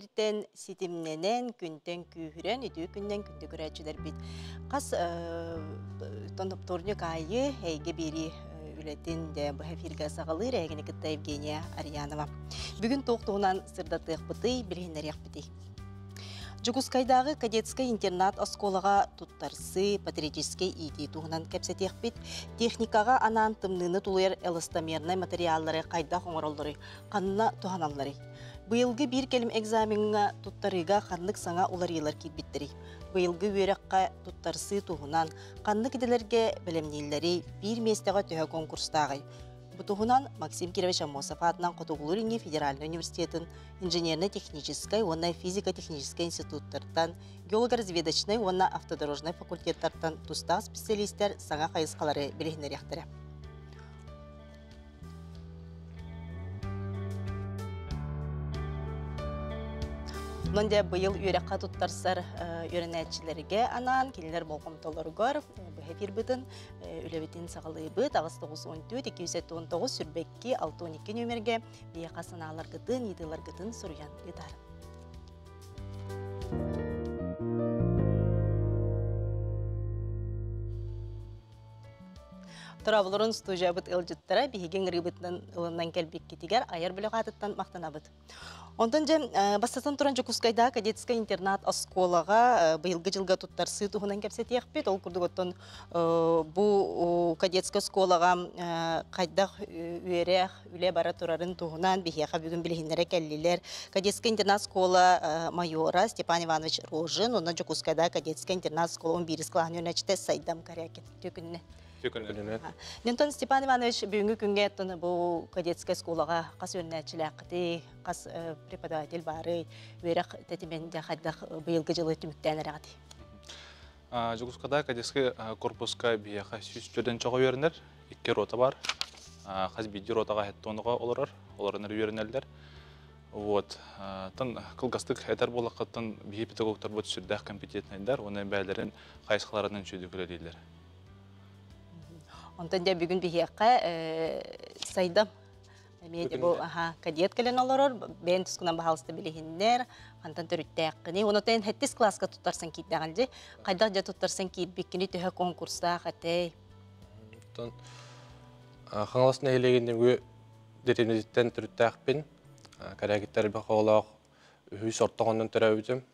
сиртен ситимненен күнтен күүһүрен үтүү күннен күндү көрәчүлер бит. Кас тонопторнюк айы эйге бири үлетин де бу эфирге сагалыр эгени кытта Евгения Арьянова. Бүгүн токтугунан сырдатык быты билгендер бити. Жугускайдағы кадетский интернат осколаға туттарсы патриотический иди туғынан кәпсетек техникаға анан тымныны тулуер эластомерный материаллары қайда қоңыролдыры, қанына туғаналлары. Быйылғы бір келім экзаменға туттарыға қанлық саңа уларылар кетбіттірі. Быйылғы өрекқа туттарсы туғынан қанлық иделерге білімнейлері бір местеға төһө конкурстағы. Бутугунан Максим Кирович Амосов атынан Котугулуринги Федеральный университетін инженерно-технической, онна физико-технической институттардан, геолого-разведочный, онна автодорожный факультеттардан туста специалисттер саңа қайысқалары білігінер Нонде быйыл үйрәкка туттарсар үйрәнәтчиләргә анан килер болком толоргор бу хефир бытын үлебитин сагалый быт агыс 914 219 сүрбекки 612 нөмерге бия касаналар гытын гытын сурян идар. Тұрабылырын студия бұт ылжыттара бейген рыбытынан ылынан кәлбек кетігер айар білі қатыттан мақтанабыт. Ондан же бастатан туран Жукускайда кадетская интернат осколага быйылгы жылга туттарсы туһунан кепсетиях бит ол курдуготтон бу кадетская сколага кайдах үйерэх үле бара турарын туһунан бихияха бүгүн билихиннере келлилер кадетская интернат школа майора Степан Иванович Рожин ондан Жукускайда кадетская интернат школа он бирис клаһын юнечте сайдам карякет төкүнне Нентон Степан Иванович бүгінгі күнге бұл кадетская сколаға қас өннәчіләқті, қас преподаватель бары, өрек тәтімен жақайдақ бұйылғы жылы түміктен әрағады. Жүгіскада кадетская корпуска бияқа сүз жөден чоға өрінер, икке рота бар. Қаз биді ротаға әттоныға оларар, оларыныр өрінерлер. Вот. Тын кылгастык әтер болаққаттын бейі педагогтар бұд сүрдәқ компетентнайдар, оны бәлерін қайсықларынан сөйді Онтон да бүгін бихиякка сайдам. Мен бу аха кадет келен олорор, бен тускунан бахалысты билихиннер, антан төрүттәккини. Оны тен хеттис класска туттарсан китдәгалҗи. Кайда да туттарсан кит биккини төһә конкурста хәтәй. Тон хаңласына элегенде бу деремедиттен төрүттәкпин. Карагиттер бе холак үһү сортогондан төрәүдем.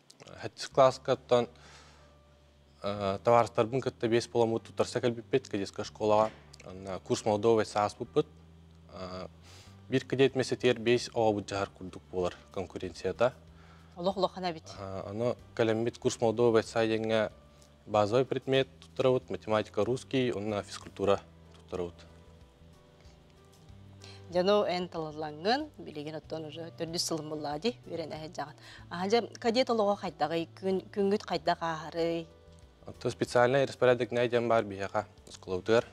Хеттис класска тон товарыстарбын кытта бес поламут тутарса кәлбиппет кадетская школаға курс молодого саас бұппыт бир кадет месетер бес оғабыт жағар күрдік болар конкуренцияда Олох-олох хана бит. Аны кәлеммет курс молодого сайенге базовый предмет туттарабыт математика русский онна физкультура туттарабыт Жано эн талалангын, билеген оттон уже төрдү сылым буллади, үрен әһә жаган. Аһа кадет олого кайдагы күнгүт кайдага хары, То специальный распорядок найдем бар бияға скулаутыр.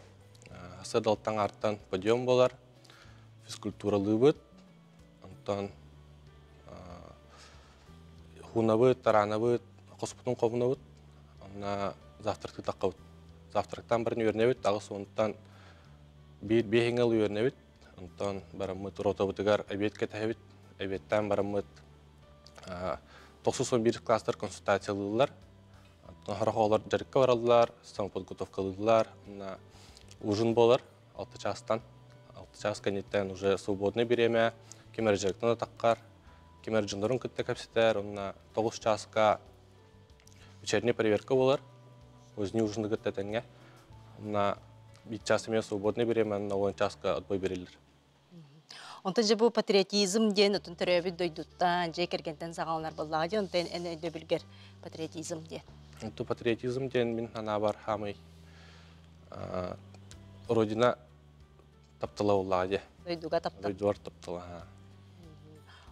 Асадалтан арттан подъем болар, физкультура лыбыт, антон хунабыт, таранабыт, қоспытын қомынабыт, ана завтракты таққабыт. Завтрактан бірін өрнебіт, ағы сондықтан бір бейіңел өрнебіт, антон барамыт обед кетәбіт, обедтан барамыт 91 класстар консультациялылар, Харахолар жарыкка баралар, самоподготовкалылар, на ужин болар, 6 частан. 6 час кенеттен уже свободный береме, кемер жарыктан атаққар, кемер жындырын күтті кәпсетер, онна 9 часка вечерний проверка болар, өзіне ужинды күттетенге. На 5 час еме свободный береме, на 10 часка отбой берелер. Онтан же бу патриотизм ден отын төрөбүт дойдуттан, же кергентен сагалнар боллага же, онтан эне өйдө билгер патриотизм ден. Ту патриотизм ден мин ана бар хамый родина таптала улладе. Дойдуга таптап. Дойдуар таптала.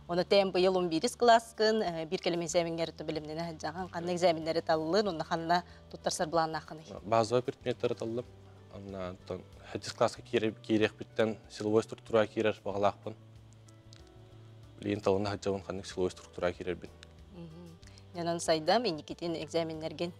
Оны тем быйыл 11 класскын, бир келем экзамендер ту билимнене жаган кандай экзамендер таллын, онна ханна туттарсар булан акыны. Базовый предметтер таллым. Онна тон хадис класска киреп кирек биттен силовой структура кирер багалакпын. Лин талына хаджабын ханнык силовой структура кирер бит. Янан сайдам эникитин экзаменнерген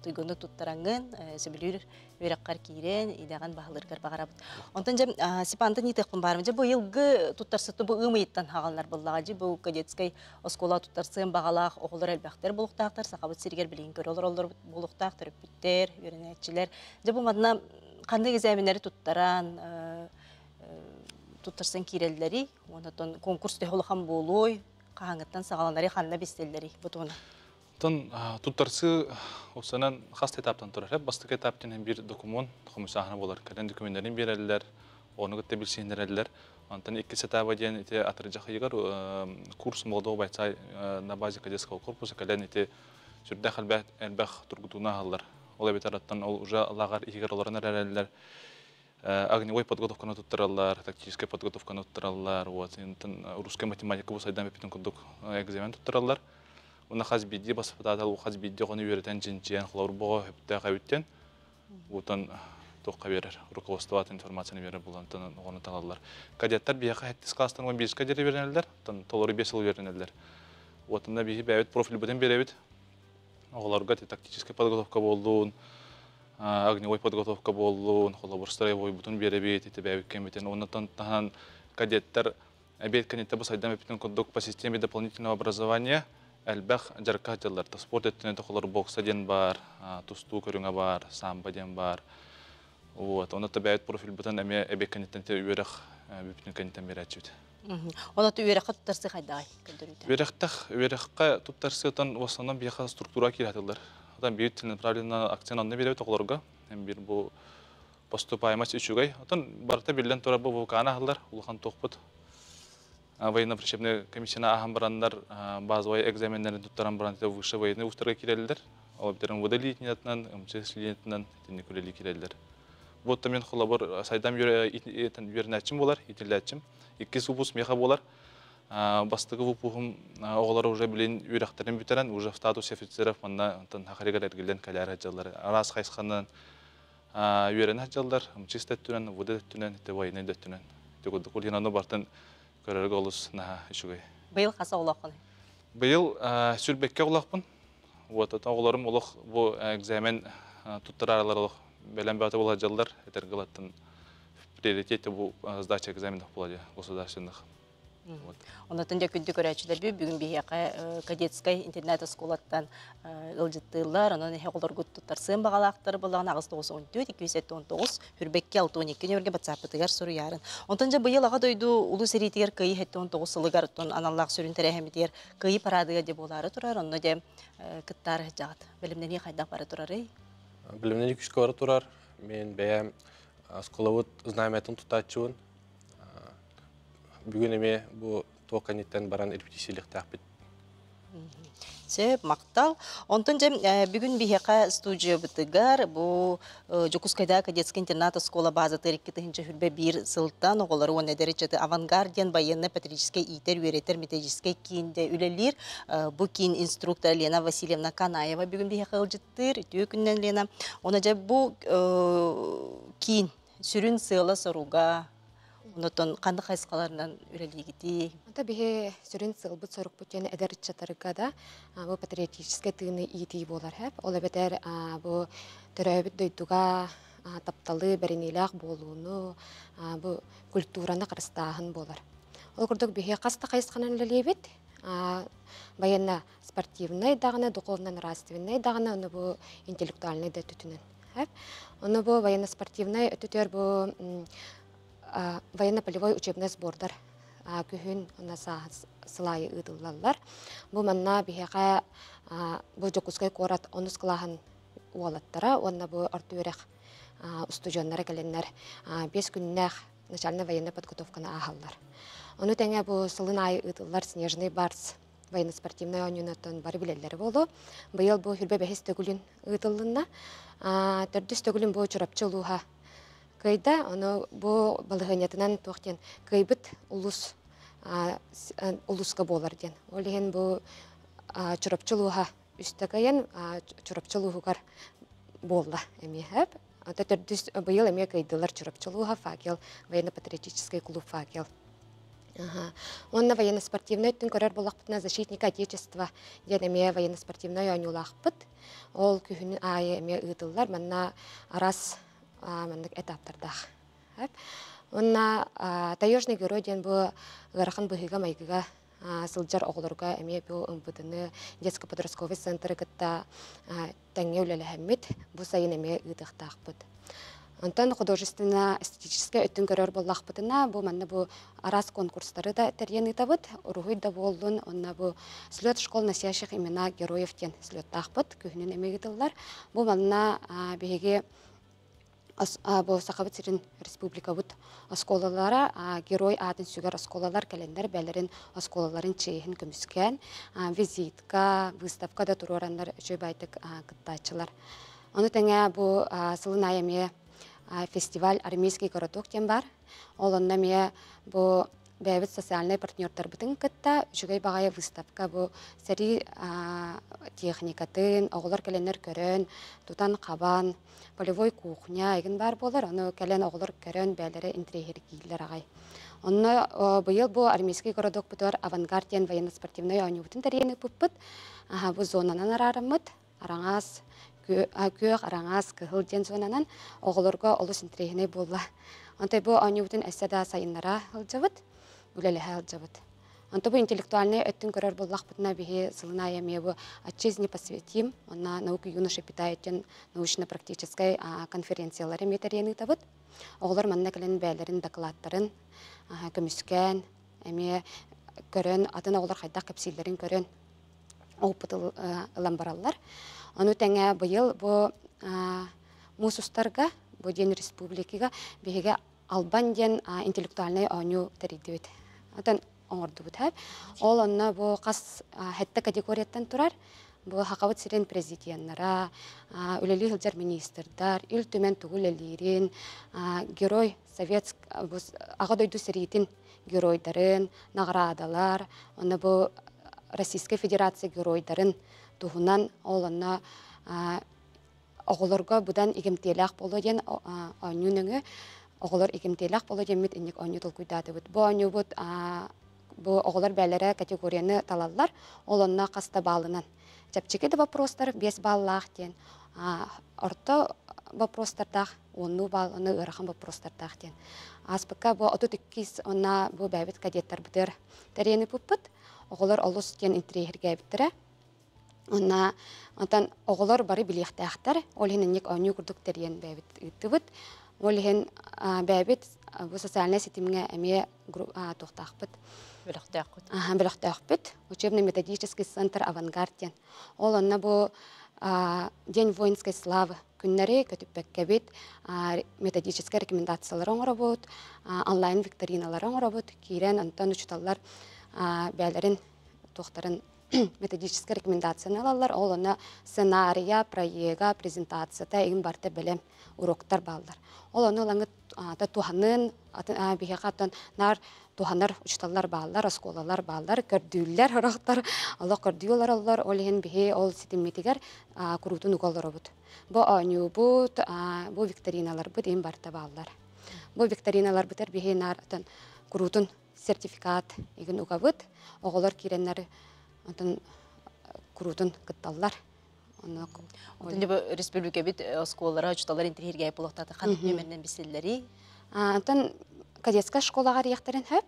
туйгону туттараңын сөбүлүр үрәккар кирен идаган баһылыргар багарабыт. Онтон жем сипанты нитекпин барым же бу елгы туттарсыты бу ымыйттан хагаллар буллага же бу кадетской оскола туттарсын багалах оголор элбәхтер булуктактар сахабыт сиргер билин көрөлөр олор булуктактар бүттер үрәнәчилер же бу мадна кандай экзаменнери туттаран туттарсын киреллери онотон конкурс техолхан болой каһаңыттан сагаланары ханна бистеллери бутуна Тон туттарсы осанан хаст этаптан турар. Бастык этаптан бир документ хомусахана болар. Кален документлерин берелер, оны гытта билсендерелер. Антан икки сетаба ден ите атыржа хыйгар курс молдо байцай на базе кадетского корпуса кален ите сүрдә хәлбәт әлбәх тургутуна халлар. Ол бетараттан ол уже лагар игер оларына рәләләр. Огневой подготовканы туттыралар, тактическая подготовканы туттыралар, вот, русская математика bu saydan bepitun kuduk экзамен туттыралар. Уна хаз бидди басыптатал, у хаз бидди гоны үйретен жинчен, хлор бого хөптә кавиттен. Бутан тоққа берер, руководствоват информацияны берер булантан оны талалар. Кадеттар бияқа хәттис класстан 15 кадет беренелер, тан толоры 5 ел беренелер. Вот анда бихи бәвит профиль бүтән беребит. Оголарга тактическая подготовка болдуун, огневой подготовка болуун, холобур строевой бутун беребит, ите бәвит кембетен. Оннан тахан кадеттар обед кадеттар бу сайдан бепитен коддук по системе дополнительного образования – Әлбәх жарка жаллар, спорт еттіне тоқылар бокса ден бар, тусту көріңе бар, самбо ден бар. Вот, оны та бәйт профиль кәнеттен те үйерек бүпінен кәнеттен бері әчіпті. Оны та үйерекқа тұттарсы қайдағай? Үйеректақ, үйерекқа тұттарсы отан осынан бияқа структура келетілер. Отан бейт тілін правильно акцент анны. Әм бір бұл поступаемость үшігай. Отан барта білден тұра бұл вулкана алар, улхан тоқпыт военно-врачебный комиссияна ахан барандар базовый экзаменнерин туттаран баран те выше военный устарга кирелдер. Ол битерин вода лейтенантынан, МЧС лейтенантынан тенне күлели холабор сайдам. Бастыгы вупухум оғлары уже билен үйрәхтерин битерен, уже в статус офицеров манна тан хахаригар эргилен калар хаҗалар. Арас хайсханнан юрен хаҗалар, МЧС төтүнен, вода төтүнен, те военный төтүнен. Тегуд кулинаны бартын көрөргө олус наха ишугай. Быйыл каса олақпын? Быйыл сүрбекке олақпын. Вот это оларым олық бу экзамен туттаралар олық белен баты бола жылдар этер кылаттын приоритеті бу сдача экзаменов болады государственных. Онотон да күнді көрәчілер бі, бүгін бейеқі кадетскай интернет сколаттан ылжыттылар, онын эхе олар күт тұттарсын бағалақтары болған ағыз 914-219 хүрбекке 612 нөрге батсапытыгар сұру ярын. Онтон жа бұйыл аға дойду ұлы сәритігер кайы 19 сылығар тұн аналлақ сүрін тәрәхемедер кайы парадыға деп олары тұрар, онны де кыттар жағат. Білімнені қайдақ бары тұрары? Білімнені күшкі бары тұрар. Мен бәйім сколавыт знаметін тұтатчуын бүгін эме бу туоканиттен баран репетициялык тахпит Сөп, мақтал. Онтон жем бүгін бихеқа студия бітігар, бұл Жокускайда кадетский интерната школа база тәріккі тұхынча хүрбе бір сылттан оғылары он әдәречеті авангардиан военно патриотический итер үйретер методический кейінде үлелер. Бұл кейін инструктор Лена Васильевна Канаева бүгін бихеқа ұлжыттыр, үтіе күннен Лена. Оны жа бұл кейін сүрін сыйлы соруға, Онотон канды хайскаларынан үрелигити. Ата бихе сүрен сылбыт сорук бутен эдер чатарыга да бу патриотический тыны ити болар хэп. Ола бетер бу төрөбүт дойдуга тапталы беренелак болууну бу культураны карыстаахын болар. Ол курдук бихе каста хайсканан лелебит. Военно спортивный дагына, духовно нравственный дагына, оны бу интеллектуальный да түтүнен. Хэп. Оны бу военно спортивный өтүтөр бу военно-полевой учебный сбордар күхүн она сылайы ыдыллалар. Бу манна бихеға бу жокускай корат онус кылахан уолаттара, онна бу ортурех устужоннары каленнер бес күннәх начальная военная подготовканы ахаллар. Оны тәңе бу сылын ай ыдыллар снежный барс военно-спортивный онюнаттан бары билеллер болу. Быйыл бу хүрбе бәхес төгүлүн ыдыллынна. Төрдүс төгүлүн бу чурапчылуха Кайда, оно бу балыгынятынан туақтен кайбыт улус улуска болар ден. Олеген бу чурапчылуха үстәгәен чурапчылугар болла эми хэп. Ата төрдүс быйыл эми кайдылар факел, военно-патриотический клуб факел. Ага. Онна военно-спортивный өттін көрер болақпытына защитника Отечества денеме военно-спортивный ойнулақпыт. Ол күхін айы эме ұйтылар, манна арас этаптардақ. Әп. Онна таежный герой ден бұ ғарақан бұхиға майгыға а, сылжар оғылырға эме бұ ұмбытыны детско-подростковый центры кытта тәңе үлелі бұ сайын эме ұйтықтақпыт. Онтан художественно-эстетический өттін көрөр боллақпытына, бу манна бу арас конкурстары да терген итабыт, урухуй да болдун, онна бу слет школ носящих имена героев тен слет тақпыт, күхінен эмегітылар. Бу манна беге бу сақабыт сирин республика бут осколалара герой атын сүгер осколалар календар бәлерин осколаларын чейхин көмүскән визитка выставка да турурандар жөй байтык кыттачылар. Оны тәңә бу сылын айаме фестиваль армейский городок тем бар. Ол онна ме бу бәбит социальный партнердар бутын кытта жүгей багая выставка бу. Сәри техникатын, оғылар кәленер көрөн, тутан қабан, полевой кухня егін бар болар, оны кәлен оғылар көрөн бәлері интригер кейлер ағай. Онна быйыл бу армейский городок бутар авангардиан военно-спортивной ойнубутын тәрені пуппыт, бу зонанан арарамыт, араңас, көк араңас кыһыл зонанан үлелеһе ылжабыт. Онто бу интеллектуальный өттүн көрөр боллахпытына биһи сылына яме бу отчизне посвятим, онна наука юноша питаетен научно-практической конференциялары метерени табыт. Оғолор манна келен бәлерин докладтарын көмүскән, эме көрөн, атын оғолор хайдак кепсиллерин көрөн опыт ыламбараллар. Ону тәңә быйыл бу мусустарга, бу ден республикага беге албан ден интеллектуальный оню теридибит. Атан оңордубут хәп. Ол онна бу кас хәтта категорияттан турар. Бу хакабыт сирен президенттара, үлели хилжар министрдар, ил түмен тугулелерин, герой совет ага дойду сиритин геройдарын, наградалар, онна бу Российская Федерация геройдарын туһунан олонна оголорго будан игемтелях боло ден онюныңы оголор игемтелях боло демит инник толкуйдаты бут бу бут бу оголор бәлере категорияны талаллар олонна каста балынан чапчеке де вопростар бес баллах ден орто вопростардах онну бал оны ырахан вопростардах ден аспыка бу оту тиккис онна бу бәбит кадеттар бутер терени пуппут оголор олус ден интрехерге биттере Онна онтан оголор бары билихтәхтәр, ол хин ник оню курдук терен бәбит итүбүт. Ол хин бәбит бу социальный сетимгә әме тохтахпыт. Беләхтәкут. Аха, беләхтәхпыт. Учебный методический центр Авангарден. Ол онна бу День воинской славы күннәре көтүппәккә бит методический рекомендациялар оңробот, онлайн викториналар оңробот, кирен антон учталлар бәләрен тохтарын методическая рекомендацияны алалар, ол оны сценария, проега, презентацията, егін барты білем уроктар балдар. Ол оны олаңы туханын, биге қатын нар туханар учталлар балдар, осколалар балдар, көрдүллер хорохтар, алла көрдүллар аллар, ол ен биге ол ситимметигер курутун уголлар обут. Бу аню бут, бу викториналар бут ен барты балдар. Бу викториналар бутер биге нар курутун сертификат егін угабыт, оғылар киреннер Онтон курутун кытталлар. Онтон бу республика бит осколлара учталар интерхирге булактаты хан нөмернен бисиллери. Онтон кадетская школага рияктарын хөп.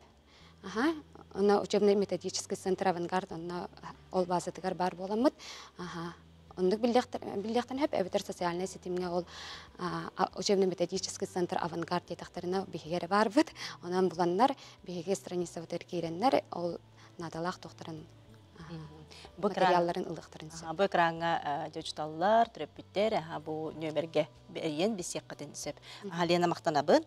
Ага, онна учебный методический центр авангард, онна ол базатыгар бар боламыт. Ага, Ондық білдектен хөп, әбітер социальный сетимне ол учебный методический центр авангард етақтарына бар бұд. Онан бұланнар бігеге страница бұтыр кейреннер ол надалақ тоқтарын материалларын ылықтырын Бу экранга жочталлар, трөппүттер, бу нөмерге берген бисеккатын сөп. Лена мактанабын.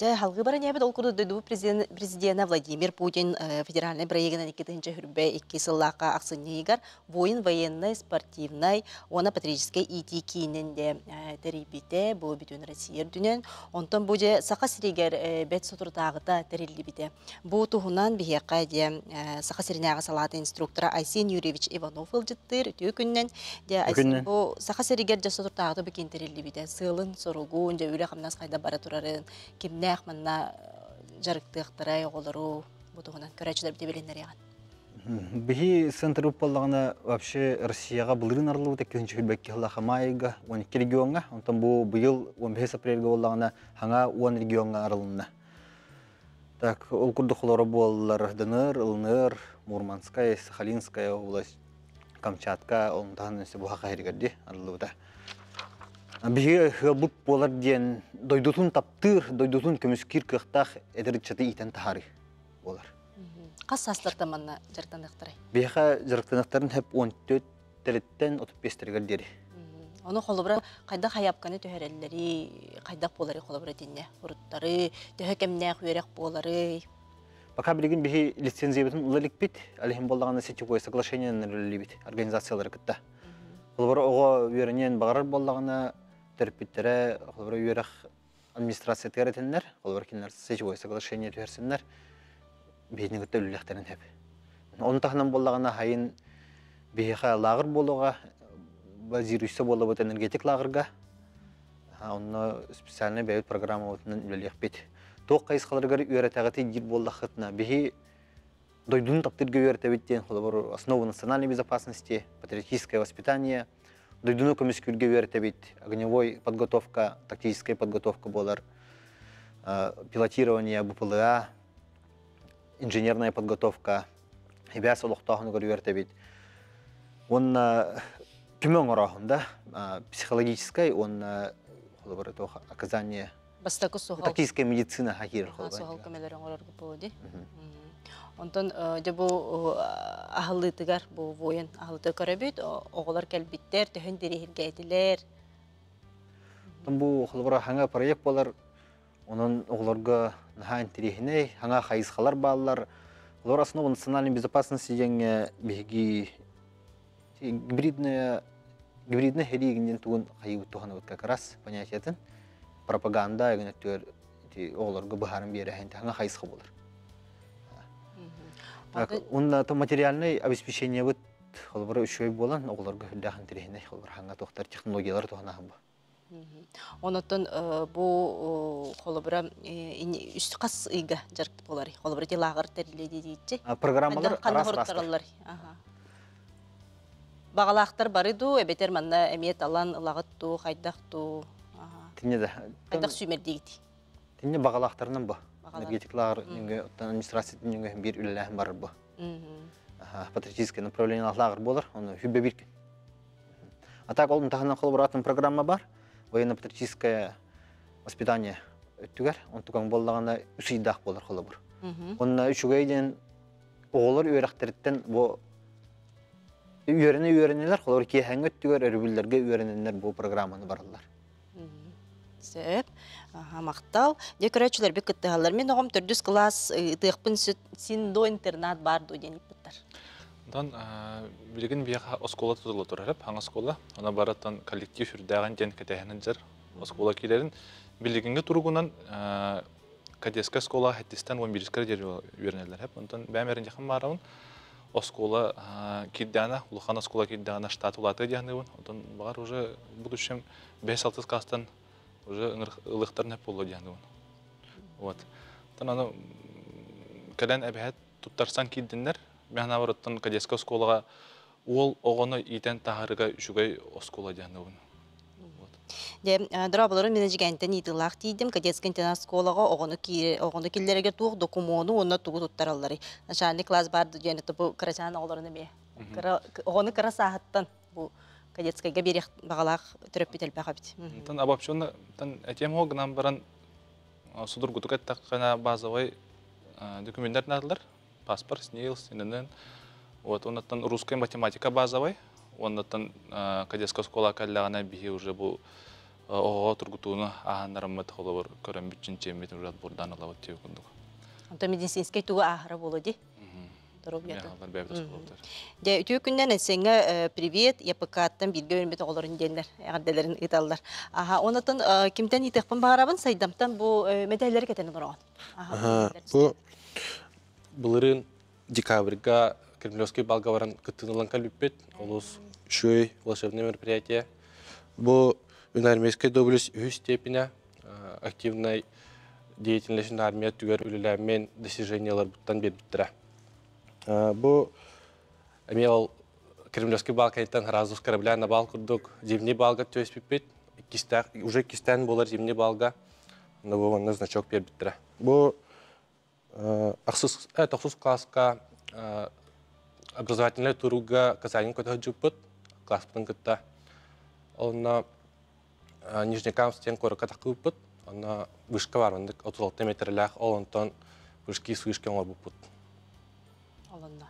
Жа халгы бара небет ол курду ду президент Владимир Путин федеральный проектына 2-нче хүрбе 2 сыллака аксыннигар воин военный спортивный она патриотический ити киненде терибите бу бүтүн Россия дүнен онтон бу же сака сиригер бет сотурдагыта терилибите. Бу тухунан бияка де сака сиринага салаты инструктора Айсен Юрьевич Иванов ылжыттыр өтө күннен бу сака сиригер же сотурдагыта бекин терилибите. Сылын сорулгун же үле камнас кайда бара турарын кимнах манна жарыктыктырай оголору бутугунан көрәчилер бите билиннер яган. Бихи центр уппаллагана вообще Россияга былырын арлыбыт эккенчи хүлбекке хылаха майга 12 регионга, онтан бу быйыл 15 апрельга боллагана хаңа 10 регионга арылынна. Так, ол курдук хлора боллар Дыныр, Ылныр, Мурманская, Сахалинская область, Камчатка, онтан бу хака хергерди арылыбыта. Бихи хылбут болар диен дойдутун таптыр, дойдутун көмүскир кыхтах эдерчаты итен тахары болар. Кас састырта манна жартандыктырай. Бияха жарықтанақтарын хәп 14 тәлеттен 35 тәргәл дери. Оны холобра кайда хаяпканы төһәрелләри, кайда болары холобра динне, уруттары, төһә кемнә хүйрәк болары. Пока билген бихи лицензия битен улалик бит, алихим боллаганы сетевое соглашение нәлли бит, организациялары кытта. Холбара ого үйренен багарар боллагына терпиттере, холбара үйрәк администрация тәретеннәр, холбара кинләр сетевое соглашение төһәрсеннәр. Бейне кытта үлләхтерен хәп. Оны тахнан боллагына хайын бихиха лагыр болуга, базируйса болу бит энергетик лагырга. Онно специальный программа. Тоқ қайыз қаларғар үйретәғіті жир болдақытына. Бихи дойдун таптырға үйретәбіттен, холобор основа национальной безопасности, патриотическое воспитание, дойдуну көміскүрге үйретәбіт, огневой подготовка, тактическая подготовка болар, пилотирование БПЛА, инженерная подготовка, хебя солықтағын көр үйретәбіт. Он күмөн орахында, психологической, он оказание Бастакы сухал. тактическая медицина хакир Сухал көмелер оңорор болды. Онтон жабу ахыллытыгар бу воен ахылты көрөбүт, оголар келбиттер, төһөн дирихирге этилер. Бу холбора хаңа проект болар. Онун оглорга наха интерехине хаңа хайызхалар баалар. Олар основа национальной безопасности жаңа биги гибридная гибридный херигинден тугун хайып тухана вот как раз понятиятын пропаганда эгне төр оглорга бахарын бере ханта хаңа хайызха болар. Так, онда то материальный обеспечение вот холбора үшөй болан оглорга хүлдәхин терехине холбора хаңа тохтар технологиялар тухана хам. Онотон бу холобра үст кас ыйга жарык болар. Холобра те лагыр териледи дейчи. Программалар Канна арас арас. хорттаралар. Аха. Багалаактар бары ду, эбетер манна эмиет алан лагыт ту, хайдак ту. Тинне да. Хайдак сүймер дейти. Тинне багалактарынан бу. Энергетиклар, нинге администрация нинге бир үлләһен бар бу. Патриотическое направление лагер болар, оны хүббе биркен. А так ол тахана программа бар. Военно-патриотическое воспитание өттүгер, он туган боллаганда үсейдак болар коллабор. Мгм. Онна үчүгейден оголор бу үйрәнеләр бу программаны баралар. Сөп. Аха, мактал. Де көрөчүлөр бик кыттыгалар. Мен огом төрдүс класс тыгпын син до интернат бар ду денип биттер. Дан билген бияха оскола тутулу турарып, хаңа скола. Она бараттан коллектив үрдәгән ден кәтәһенен жер оскола килерин билгенге тургунан кадеска скола хаттистан 11 кер жер үрнәләр хәп. Онтан бәмерин яхын баравын оскола киддана, улхана скола киддана штат улаты дияны Онтан бар уже в будущем 5-6 класстан уже ылыктар нәп болу дияны Вот. Тан аны кәлән әбәһәт туттарсан киддиннер, мен авырыттан кадеска сколага ол оғоны итен тахарыга үшүгай оскола дияны Де драбалары мен жигәнтен итылак тидим, кадетский интернат школага огону ки огону киллерге туг документу онна тугу туттараллары. Начальник класс бар дигән бу карачан огларны бе. Огону карасахаттан бу кадетскайга берек багалак төрөп бител багабит. Тан обобщенно тан этем хо гнам баран судур гутукат такана базовый документтер надылар. Паспорт, СНИЛС, ИНН. Вот, оннан русская математика базовый. Оннан кадетская школа каллагана бихи уже бу ого тургутуну ахандарыммыт холобор көрөн бүтчүнче мет уже бурдан алабыт тип күндүк. Антон медицинский туга ахра болоди. Күннән сеңе привет, япыкаттан билге дендер, ягадделерин италлар. Аха, сайдамтан бу. Аха, бу былырын декабрьга Кремлевский балгаваран кыттынылан калбиппет, олус шөй волшебное мероприятие. Бу юноармейская доблесть үз степеня активной деятельность армия түгер үлеләмен достижениялар бербиттіре. Бу ол Кремлевский бал кайттан разус корабля на бал курдук зимний балга төс пипит кистак уже кистен болар зимний балга на бу значок бербиттіре. Бу ахсус э тохсус класска э, образовательный туруга казанин көтө жуппут класстын кытта. Онна Нижнекамстен корка такыппут. Онна вышка бар, онда 36 метрлях, ол онтон вышки сүйшкен ол буппут. Олонна.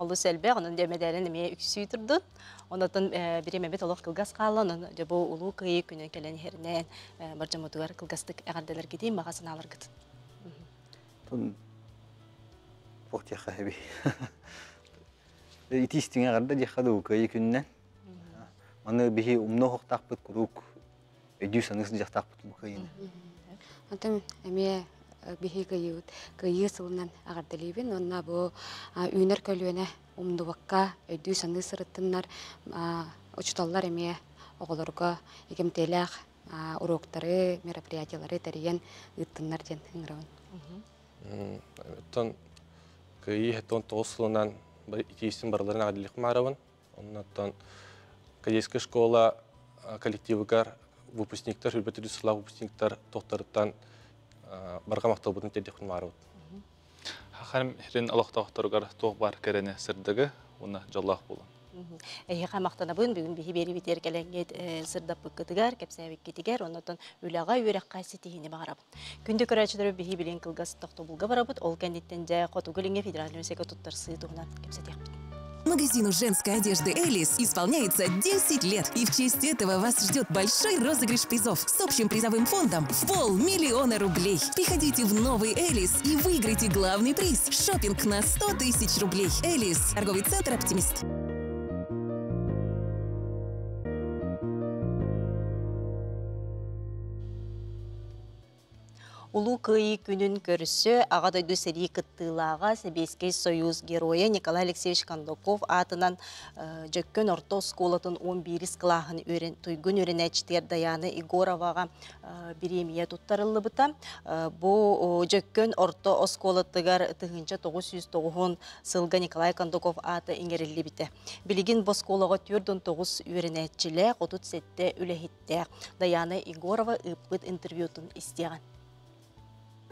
Олу сәлбе, онын демедерін еме үксүй тұрдын. Онатын биремебет олық кылгас қалын, жабу улу күйі күнен келен херінен баржаматугар кылгастык әғарделер кетейін, мағасын алыр кыт. Тун похтяха хэби. Итистиңе гарда дияха дукай күннен. Маны бихи умно хоқтақпыт курук. Өдүү саныс жақтақпыт букайын. Антым эме биһи кыйыт кыйы сылынан агардалибин онна бу үйнер көлүөнө умдубакка өйдүү саны сырыттыннар учталлар эме оголорго эгемтелеах уроктары мероприятиялары тариен ыттыннар ден ыңырабын Тон кыйы хеттон тоосулунан итисин барларын агадилик марабын. Оннаттан Кадейская школа коллективыгар выпускниктар, хүрбәтүлі сыла выпускниктар тоқтарыттан барға мақталбытын тедекін марабыт. Хахарым херин алақтақтарығар тоқ бар кәрені сырдығы, оны жаллақ болын. Эйе хамактана бун бүгүн бихи бери битер келеңгет сырдап быккытыгар, кепсәбик кетигер, оннотон үлага үрек кайсы тихини багарап. Күндө көрәчләре бихи билен кылгас тохто булга барабыт, ол кандиттен жа котугылыңе федераль университет туттар сыйтугунан кепсәтек. Магазину женской одежды «Элис» исполняется 10 лет. И в честь этого вас ждет большой розыгрыш призов с общим призовым фондом в полмиллиона рублей. Приходите в новый «Элис» и выиграйте главный приз – шопинг на 100 тысяч рублей. «Элис» – торговый центр «Оптимист». Улу кыйы күнін көрісі ағадайды сәрі кыттылаға Сәбейский союз героя Николай Алексеевич Кондоков атынан жөккөн орто сколатын 11 қылағын өрен, туйгун өрен әчтер Даяны Игороваға биремия туттарылы бұта. Бұ жөккөн орто осколатыгар тұғынча 909 сылға Николай Кондоков аты еңерілі біті. Білігін босколаға түрдін 9 өрен әтчілі қотут сәтті үләхетті. Даяны Игорова ұппыт интервьютын істеген.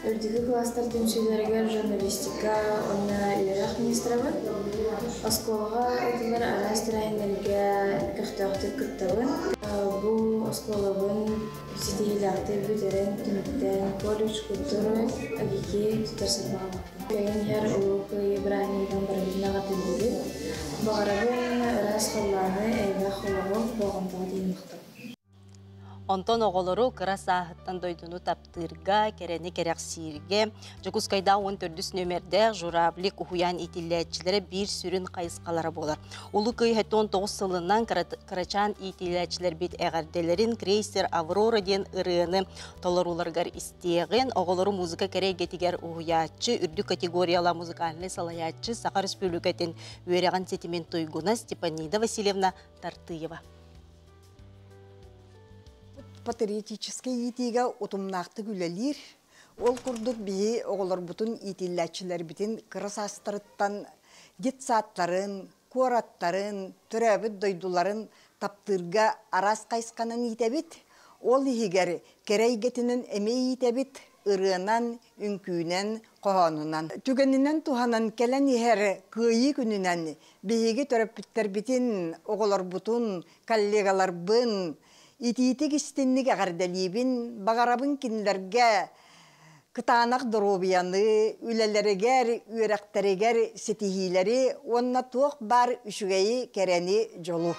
Үрдігі класстар темшелерге журналистика оны үйрек министрабы. Осколға өтілер арас тірайынлерге көқтөқтік күттабын. Бұл осколабын сетейләқті бүдерен түміктен колледж культуры агеке тұтарсын бағалақпын. Бәген хер ұлықы Ибрахимдан барабына қатылды. Бағарабын рас қалланы әйбә қолығы болғандағы дейін мақтап. Онтон оголору кыра дойдуну таптырга, керени керексирге, Жокускайда 14 нөмерде журавлик ухуян итилләтчилері bir сүрін қайысқалары болар. Улы кый 19 сылынан Карачан итилләтчилер бит әғарделерін крейсер Аврора ден ырыны толаруларгар истеген, оголору музыка керек гетигер ухуячы, үрдү категорияла музыкальный салаячы Сақа Республикатын өреген сетимент тойгуна Степанида Васильевна Тартыева. Патриотический итиге утумнақты күлелер. Ол күрдік бейі оғылар бұтын итилләтчілер бітін кырысастырыттан детсаттарын, кораттарын, түрәбіт дойдуларын таптырға арас қайсқанын итәбіт. Ол егер керейгетінің әмей итәбіт ырынан, үнкүйінен, қоғанынан. Түгенінен туханан келен ихер күйі күнінен бейге төрөппіттер бітін оғылар бұтын, коллегалар бын, итиитик истинник агардалибин багарабын кинлерге кытаанак дробияны үлелерегер үөректерегер сетихилери онна туох бар үшүгейи керени жолу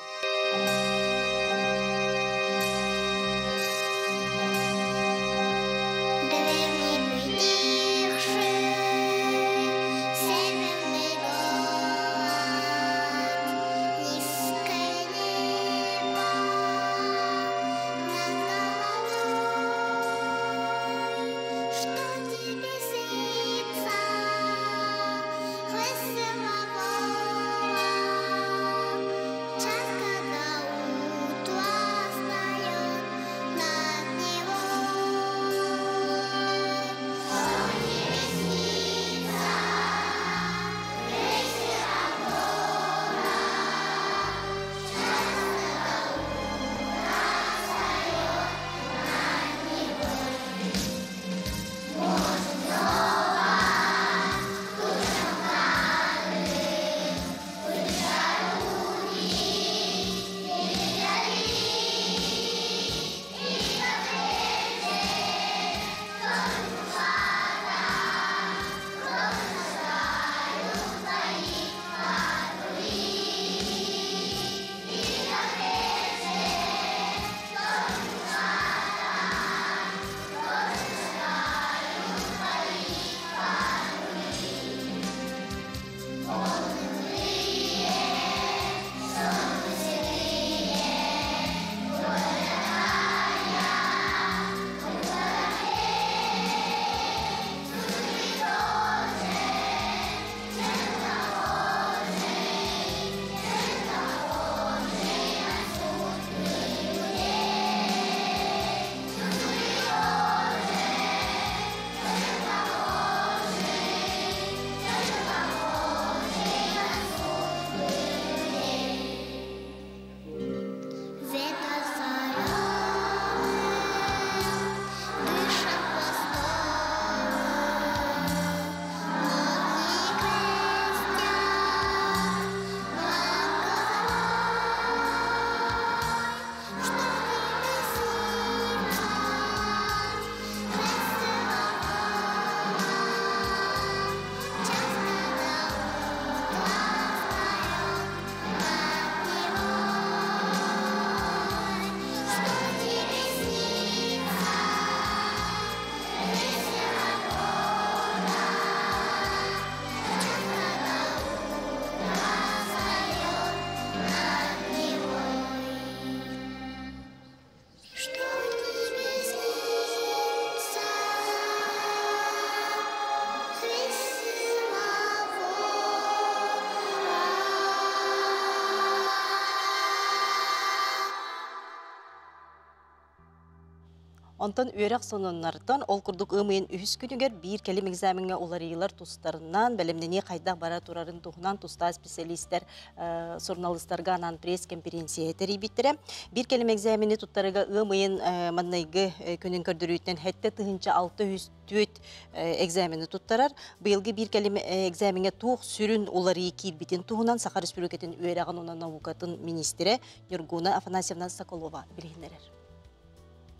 Онтон өрәк сонуннартан ол курдук ымыйын үһүс күнүгер бир келим экзаменге уларыйлар тустарынан белемнене кайдак бара турарын тухунан туста специалисттер э, журналисттарга анан пресс конференция терибиттере бир келим экзамени туттарыга ымыйын э, маннайгы э, күнүн көрдүрүүтен хетте тыгынча алты үс түөт экзамени туттарар. Быйылгы бир келим экзаменге туох сүрүн улары кирбитин туһунан сахар республикатын үөрагын онан наукатын министре Юргуна Афанасьевна Соколова билгинерер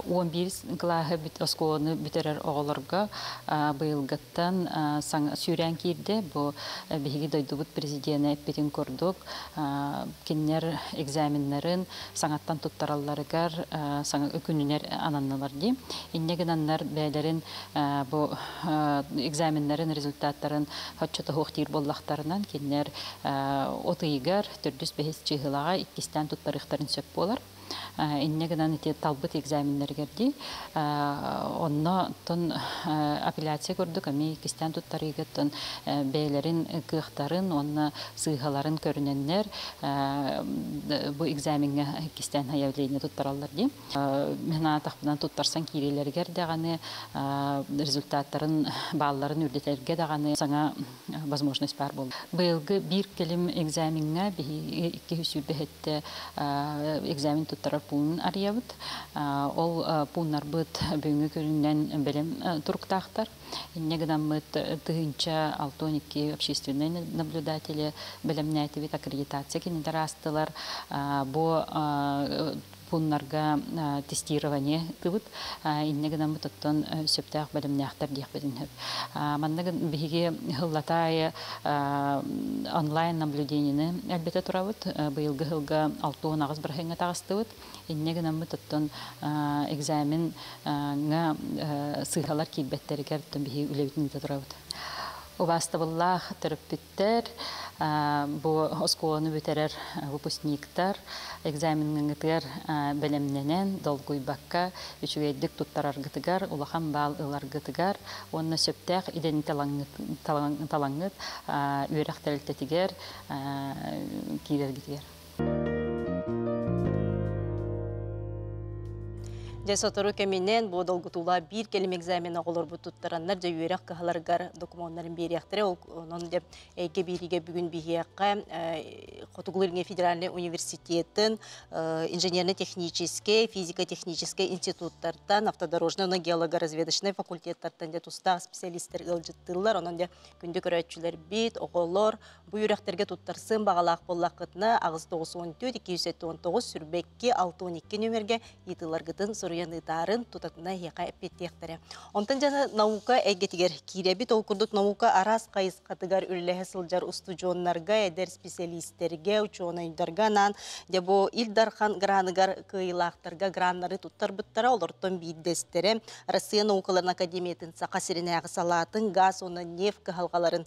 11 клаһы бит осколаны битерер оголорга быйылгаттан сүүрэн кирде бу биһиги дойдубут президент эппетин кордук киннер саңаттан туттаралларыгар күнүнер ананналар ди иннеген аннар бээлерин бу экзаменнарын результаттарын хоччото хуохтир боллахтарынан киннер отыйгар төрдүс бехис чыгылага иккистен туттарыктарын сөп болар. Иннегенан ити талбыт экзамендергерди онно тон апелляция көрдүк ами кистен туттарыгыттын бээлерин кыахтарын онно сыыхаларын көрүненнер бу экзаменге кистен хаявление туттараллар ди. Мена тахпынан туттарсан кирилергер даганы результаттарын балларын үрдетерге даганы саңа возможность бар болду быйылгы бир келим экзаменге икки хүсүрбехетте экзамен туттарар пуун ариябыт ол пуунар быт бүгүнгү көрүнен белем туруктаахтар иннегенан мыт тыгынча алтоникки общественные наблюдатели белемнәтибит аккредитация кинилер астылар бу пуннарга тестирование тыбыт иннегенан мытыттан сөптәк белемнәхтер диэхбетин хөп маннагын биһиги хыллатая онлайн наблюдениены әлбәтә турабыт быйылгы хылга алтуон агыс бер хәңгә тагыстыбыт иннегенан мытыттан экзамен га сыйхалар килбеттеригер биһи үлебитин турабыт Убастабыллах төрөппүттер, бу осколаны бүтерер выпускниктар, экзаменнгытыр белемненен долгуйбакка үчүгейдик туттараргытыгар, улахан бал ыларгытыгар, онна сөптәк иден талаңыт, үйрәк тәрелтетигер, кирергитигер. Десотору кеминен бу долгутула бир келим экзамен оголор бу туттараннар же үйрәк кахаларгар документларын берияктыре ол онон де эйке бириге бүгүн бихиякка Хотугулырге федеральный университеттин инженерно-технический, физико-технический институттардан, автодорожный, геолого-разведочный факультеттардан де туста специалисттер ылжыттылар, онон де күндү көрөтчүлөр бит, оголор, бу үйрәктерге туттарсын багалак боллакытына агыз 914 219 сүрбекки 612 нөмерге итылар гытын соруян ытарын тутатына яка эппеттияктере. Онтан жана наука эгетигер киребит ол курдук наука арас кайыс катыгар үллеhe сылжар устужоннарга эдер специалисттерге ученыйдарганан де бу илдархан граныгар кыйлактарга граннары туттар буттара олортон биддестере Россия наукаларын академиятын сакасирине салатын газ оны нефть халгаларын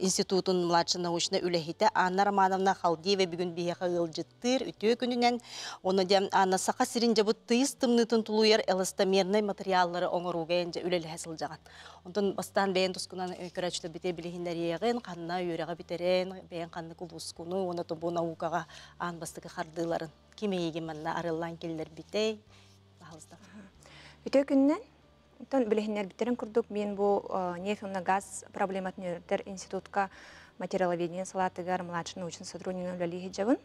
институтун младший научный үлехите Анна Романовна Халдиева бүгүн бияка ылжыттыр үтө күнүнен оны де Анна сакасирин же бу тыйыс тымнытын тулуяр эластомерный материаллары оңоруга энже үлеле хасылжаган. Онтон бастан бейен тускунан көрөчтө бите билихиндер ягын канна үйрәгә битерен бейен канны кулускуну оны то бу наукага ан бастыгы хардыларын кимейги манна арылан келдер бите бахылызда. Үтө күннен Тон билихиннер битерен курдук мен бу нефть газ проблематын институтка материаловедение салатыгар младший научный сотрудник үләли хиджабын.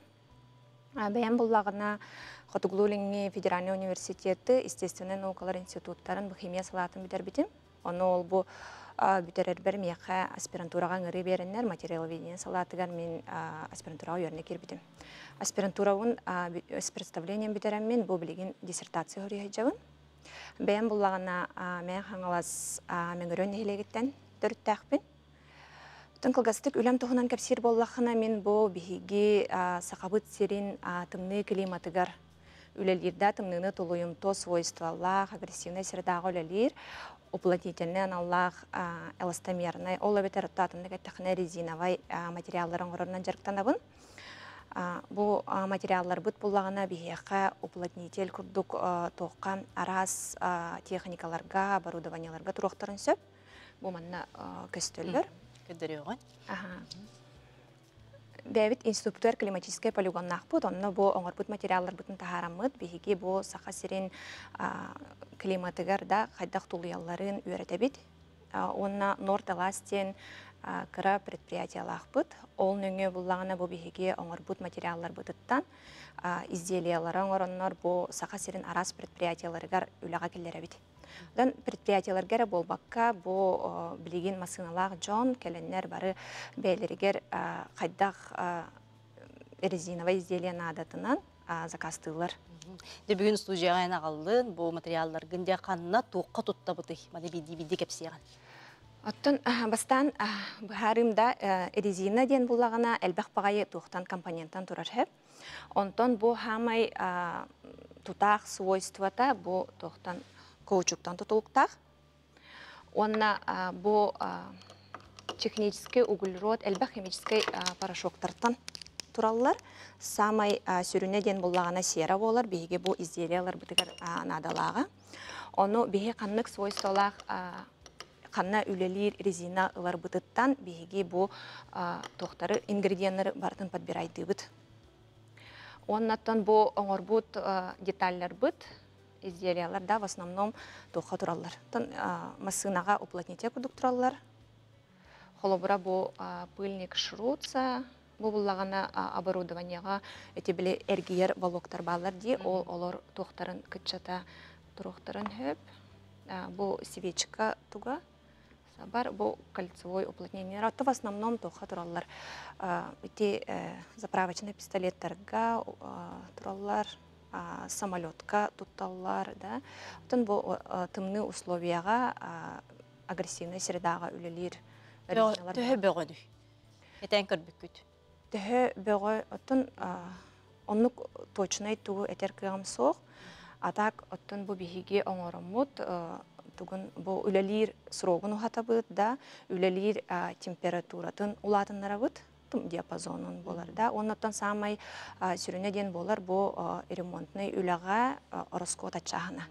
Бәйән буллагына Хотуглулинги федеральный университеты естественный наукалар институттарын химия салатын битер битим. Оны ол бу бүтерер бер мияқа аспирантураға ңыры береннер материаловедение салатыгар мен аспирантураға үйеріне кербитим. Аспирантуравын с представлением битерен мен бу билеген диссертация хөрі хеджабын. Бәйән буллагына мен хаңалас мен нехилегиттен төрттәкпин. Тын кылгастык үләм тухунан кәпсир боллахына мен бу биһиги сақабыт сирин тымны климатыгар үлелирдә тымныны тулуйым то свойстволлах агрессивный средага үлелир уплотнительный аллах эластомерный ол бетер татынды кәттәхне резиновый материалларын горынан жарктанабын бу а, материаллар быт буллагана биһиэхэ уплотнитель курдук а, тоокка арас а, техникаларга оборудованияларга туруохтарын сөп. Бу манна а, Көдөрөөгөн. Аха. Бәбит институттар климатический полигоннахпыт, онно бу оңорбут материаллар бутын тахараммыт, биһиги бу саха сирин климатыгар да хайдах тулуялларын үйрәтәбит. Онна Норд Эластен а, кыра предприятиялахпыт. Ол нөңө буллагана бу биһиги оңорбут материаллар бутыттан изделиялары оңороннор бу саха сирин арас предприятияларыгар үлага келлеребит. Дан предприятияларгер болбакка бу о, билигин масыналах жон келеннер бары бәйлеригер хайдах резиновый изделие надатынан а, закастылар. Де бүгүн студияга айна калдын, бу материаллар гынде канна туукка туттабыты. Мане биди биди кепсияган. Оттон бастан а, харымда а, резина ден буллагана элбэх багайы тухтан компоненттан турар хэп. Онтон бу хамай а, тутах свойствата бу тухтан каучуктан тутулуктах. Онна бу технический углерод, элбэх химический порошоктартан тураллар. Самай а, сүрүнө ден сера болар, биһиге бу изделиялар бытыгар а, надалага. Ону биһи каннык свойстволах а, қанна үлелер резина ылар бытыттан биһиги бу а, тохтары ингредиенттары бартын подбирайдыбыт. Оннаттан бу оңорбут детальлар изделиялар да в основном тоха тураллар. Тон а, масынага уплотнитель кудук тураллар. Холобура бу пыльник шруца, бу буллагана а, оборудованияга эти биле эргиер волоктар балар ди, ол олор тохтарын кытчата турухтарын хөп. Бу свечка туга, Сабар бу кольцевой уплотнение. В основном тоха тураллар. Эти э, заправочный пистолеттарга тураллар, самолетка тутталлар, да. Тон бу тымны условияга агрессивный средага резиналар Төһө бөгөнү. Этен көрбүккүт. Төһө бөгө оттон оннук точно айтугу этер кыгам соох. Атак оттон бу биһиги оңороммут э, тугун бу үлелир срогун ухатабыт да үлелир температуратын улатыннарабыт тум диапазонун болар да оннотон самай сүрүнө ден болар бу ремонтный үлага ороскот ачахана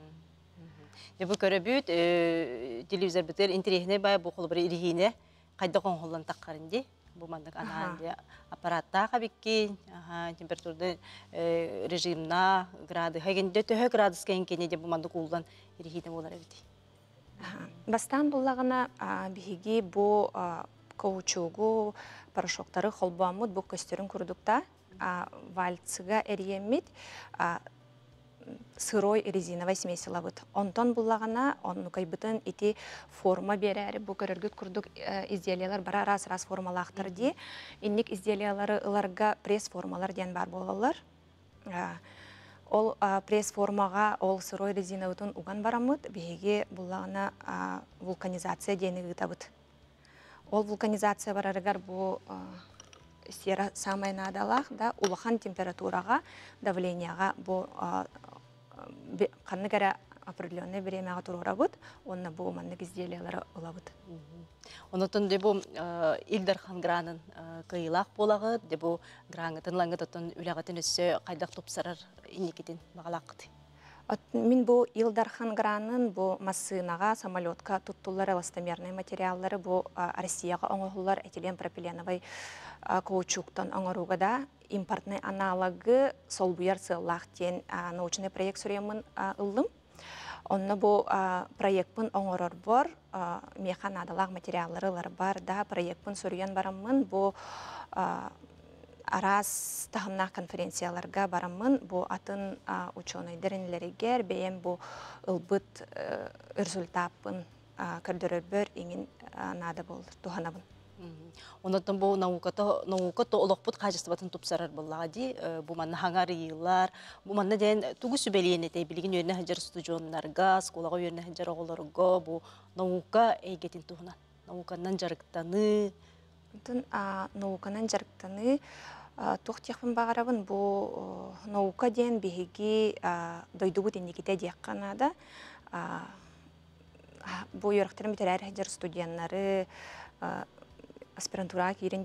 Де бу көрөбүт, э, телевизор битер интерехне бай бу холбыр ирихине кайда коңголлан таккарынди. Бу мандык анаанде аппаратта кабикки, аха температурда э, режимна грады хагенде төһө градус кенкене де бу мандык улдан ирихине болар бит. Аха. Бастан буллагана а, биһиги бу а, каучугу порошоктары холбамут бу көстөрүн курдукта а, вальцыга а, сырой резиновый смеси лабыт. Онтон буллагана онну кайбытын ити форма берәри бу көрөргүт курдук э, изделиялар бара раз раз формалактыр ди. Инник изделиялары ыларга пресс формалар ден бар болалар. А, Ол пресс формага ол сырой резиновытын уган барамыт, биһиги буллагана вулканизация табыт. Ол вулканизация барарыгар бу а, сера самай надалах да улахан температурага давленияга бу а, бе- канны кара определенное времяга турурабыт, онна бу маннык изделиялары ылабыт. Онотон де бу э, Илдар хан гранын э, кыйлах болагы, де бу граңытын лаңытын үлягатын өссө кайдак топсарар инникитин багалакты. Мин бу Илдархан Гранын бу массынага, самолетка туттулар эластомерный материаллары бу а, Россияга оңоһуллар этилен пропиленовый а, каучуктан оңоруга да импортный аналогы сол буяр сыллах тен а, научный проект сүремін ыллым. Онна бу а, проектпын оңорор бар, а, механ адалақ материаллары лар бар да проектпын сүрген барамын бу арас тахымнах конференцияларга барамын. Бу атын а, ученый деренлеригер бейем бу ылбыт э, результатпын көрдөрөрбөр иңин нада болду туханабын Онотон бу науката науката олокпут качествотын тупсарар буллага ди э, бу манна хаңар йыллар бу манна ден тугу сүбелиене те билигин өрнө хаджар студионнарга сколага өрнө хаджар оголорго бу наука эйгетин тухна науканан жарыктаны Тун а, науканан жарыктаны тухтяхпын багарабын бу э, наука ден биһиги дойдугут инниките диякканада бу йөрөктөрүн битерер хаджар студияннары а, аспирантурага кирин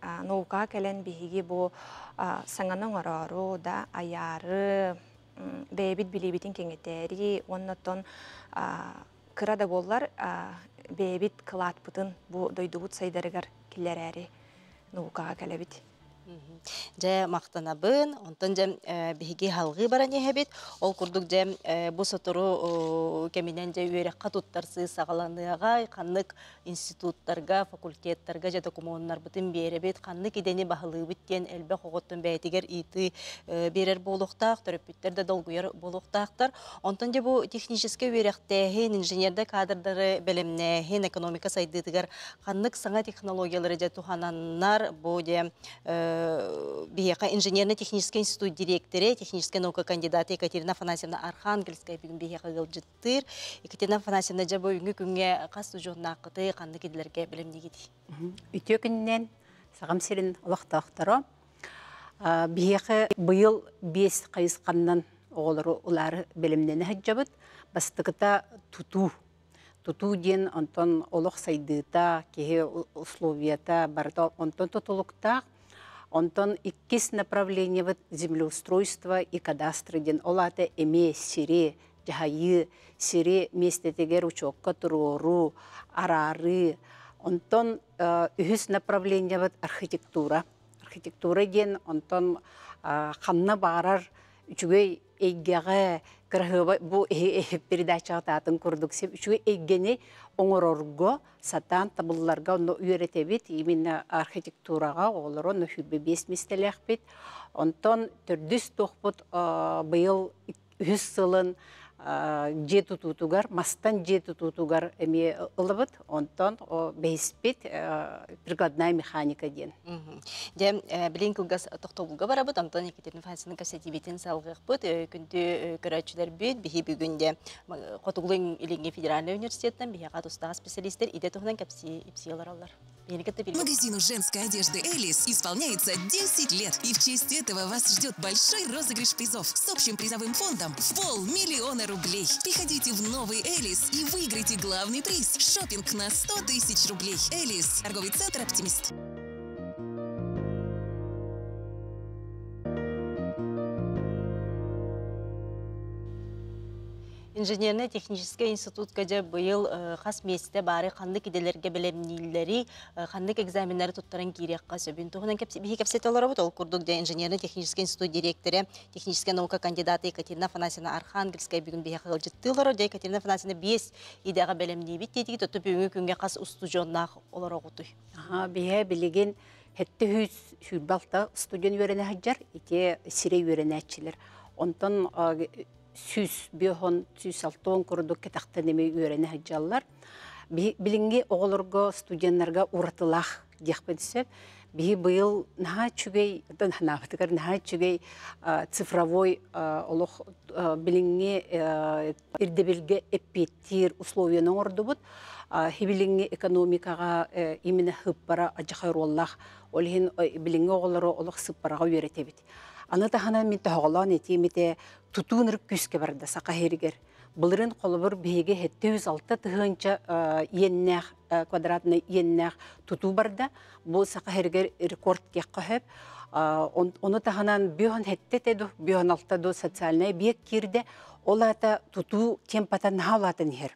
а, наука кэлэн биһиги бу саңаның орору да аяры м, бэйбит билибитин кеңетери оннотон а, кыра да боллар а, бэйбит кылаатпытын бу дойдубут сайдарыгар киллерээри наукага кэлэбит. Жа мақтанабын, онтон жа биһиги халгы эһэбит, ол курдук жа э, бу сотору кеминен жа үөрекка туттарсы сагаланыага, каннык институттарга, факультеттарга жа документар бытын беребит, каннык идени баһылыбыт тен элбе хоготтун бәйтигер иты э, берер болуктак, төрөпүттер да долгуяр болуктактар. Онтон жа бу технический үөректеһин, инженерде кадрдары белемнеһин, экономика сайдытыгар каннык саңа технологиялары жа тухананнар бу жа бияка инженерно-технический институт директоры, техническая наука кандидаты Екатерина Афанасьевна Архангельская бүгін бияка гылжыттыр. Екатерина Афанасьевна жа бүгінгі күнге қас ұжуына ақыты қанды кеділерге білімнегеді. Үтө күннен сағам серин олақтақтары. Бияқы бұйыл бес қайысқаннан оғылары олары білімнені хаджабыт. Бастықыта туту. Ден онтон олық сайдыта, кеге условията барда онтон тутулуктақ. Онтон иккис направление вот землеустройства и кадастры ден олаты эме сире, жахайы, сире местетегер учокка турору, арары. Онтон үхіс направление вот архитектура. Архитектура ден онтон қамна барар үчүгөй эйгеге кырһыба бу передача татын курдук сеп үчүгөй оңорорго сатан табылларга онно үйрөтебит именно архитектурага олоро онно хүббе бес мистелехбит онтон төрдүс тохпут быйыл үс сылын же тутутугар мастан же тутутугар эми ылыбыт. Онтон бейспит прикладная механика ден. Жа билин кылгас тохтобулга барабыт, онтон Екатерина Афанасьевна кассетибитин салгыкпыт, күнтү көрөчүлөр бүт, бихи бүгүнде Котуглын Илинге федеральный университеттен бияга тустага специалисттер. Иде тухнан капси ипсиялар алар. Магазину женской одежды «Элис» исполняется 10 лет. И в честь этого вас ждет большой розыгрыш призов с общим призовым фондом в полмиллиона рублей. Приходите в новый «Элис» и выиграйте главный приз – шопинг на 100 тысяч рублей. «Элис» – торговый центр «Оптимист». Инженерный технический институтка жа быйыл хас месте бары ханнык иделерге белемнилери, ханнык экзаменнери туттарын кирекка сөбүн. Тухунан бихи олар ол курдук да инженерный технический институт директоры, техническая наука кандидаты Екатерина Афанасьевна Архангельская бүгүн бихи кылжыттылар, да Екатерина Афанасьевна бес идега белемни бит тетиги тоту бүгүнкү күнгө хас устужоннах олар огутуй. Бихе билеген хетте хүс хүлбалта студент үйрәнә хаҗар, ите сире үйрәнәчиләр. Онтон сүз биохон сүз алтон курдук кетакта неме үйрәнә хаҗаллар. Билинге оголорго студентларга уратылах дихпенсеп, би быйыл наха чүгей, тон ханабытыгар наха чүгей цифровой олох билинге ирдебилге эппеттир условияны ордубут. Хибилинге экономикага именно хыппара ажахайроллах, олхин билинге оголоро олох сыппарага үйрәтебит. Аны тахана мин тахолан этимите тутууныр күске барда сака херигер. Булырын колобур беге 706 тыгынча еннах квадратный еннах туту барда. Бу сака херигер рекорд яккахып. Оны таханан бион хетте теду, бион алта до социальный биек кирде. Олата туту темпатан халатын хер.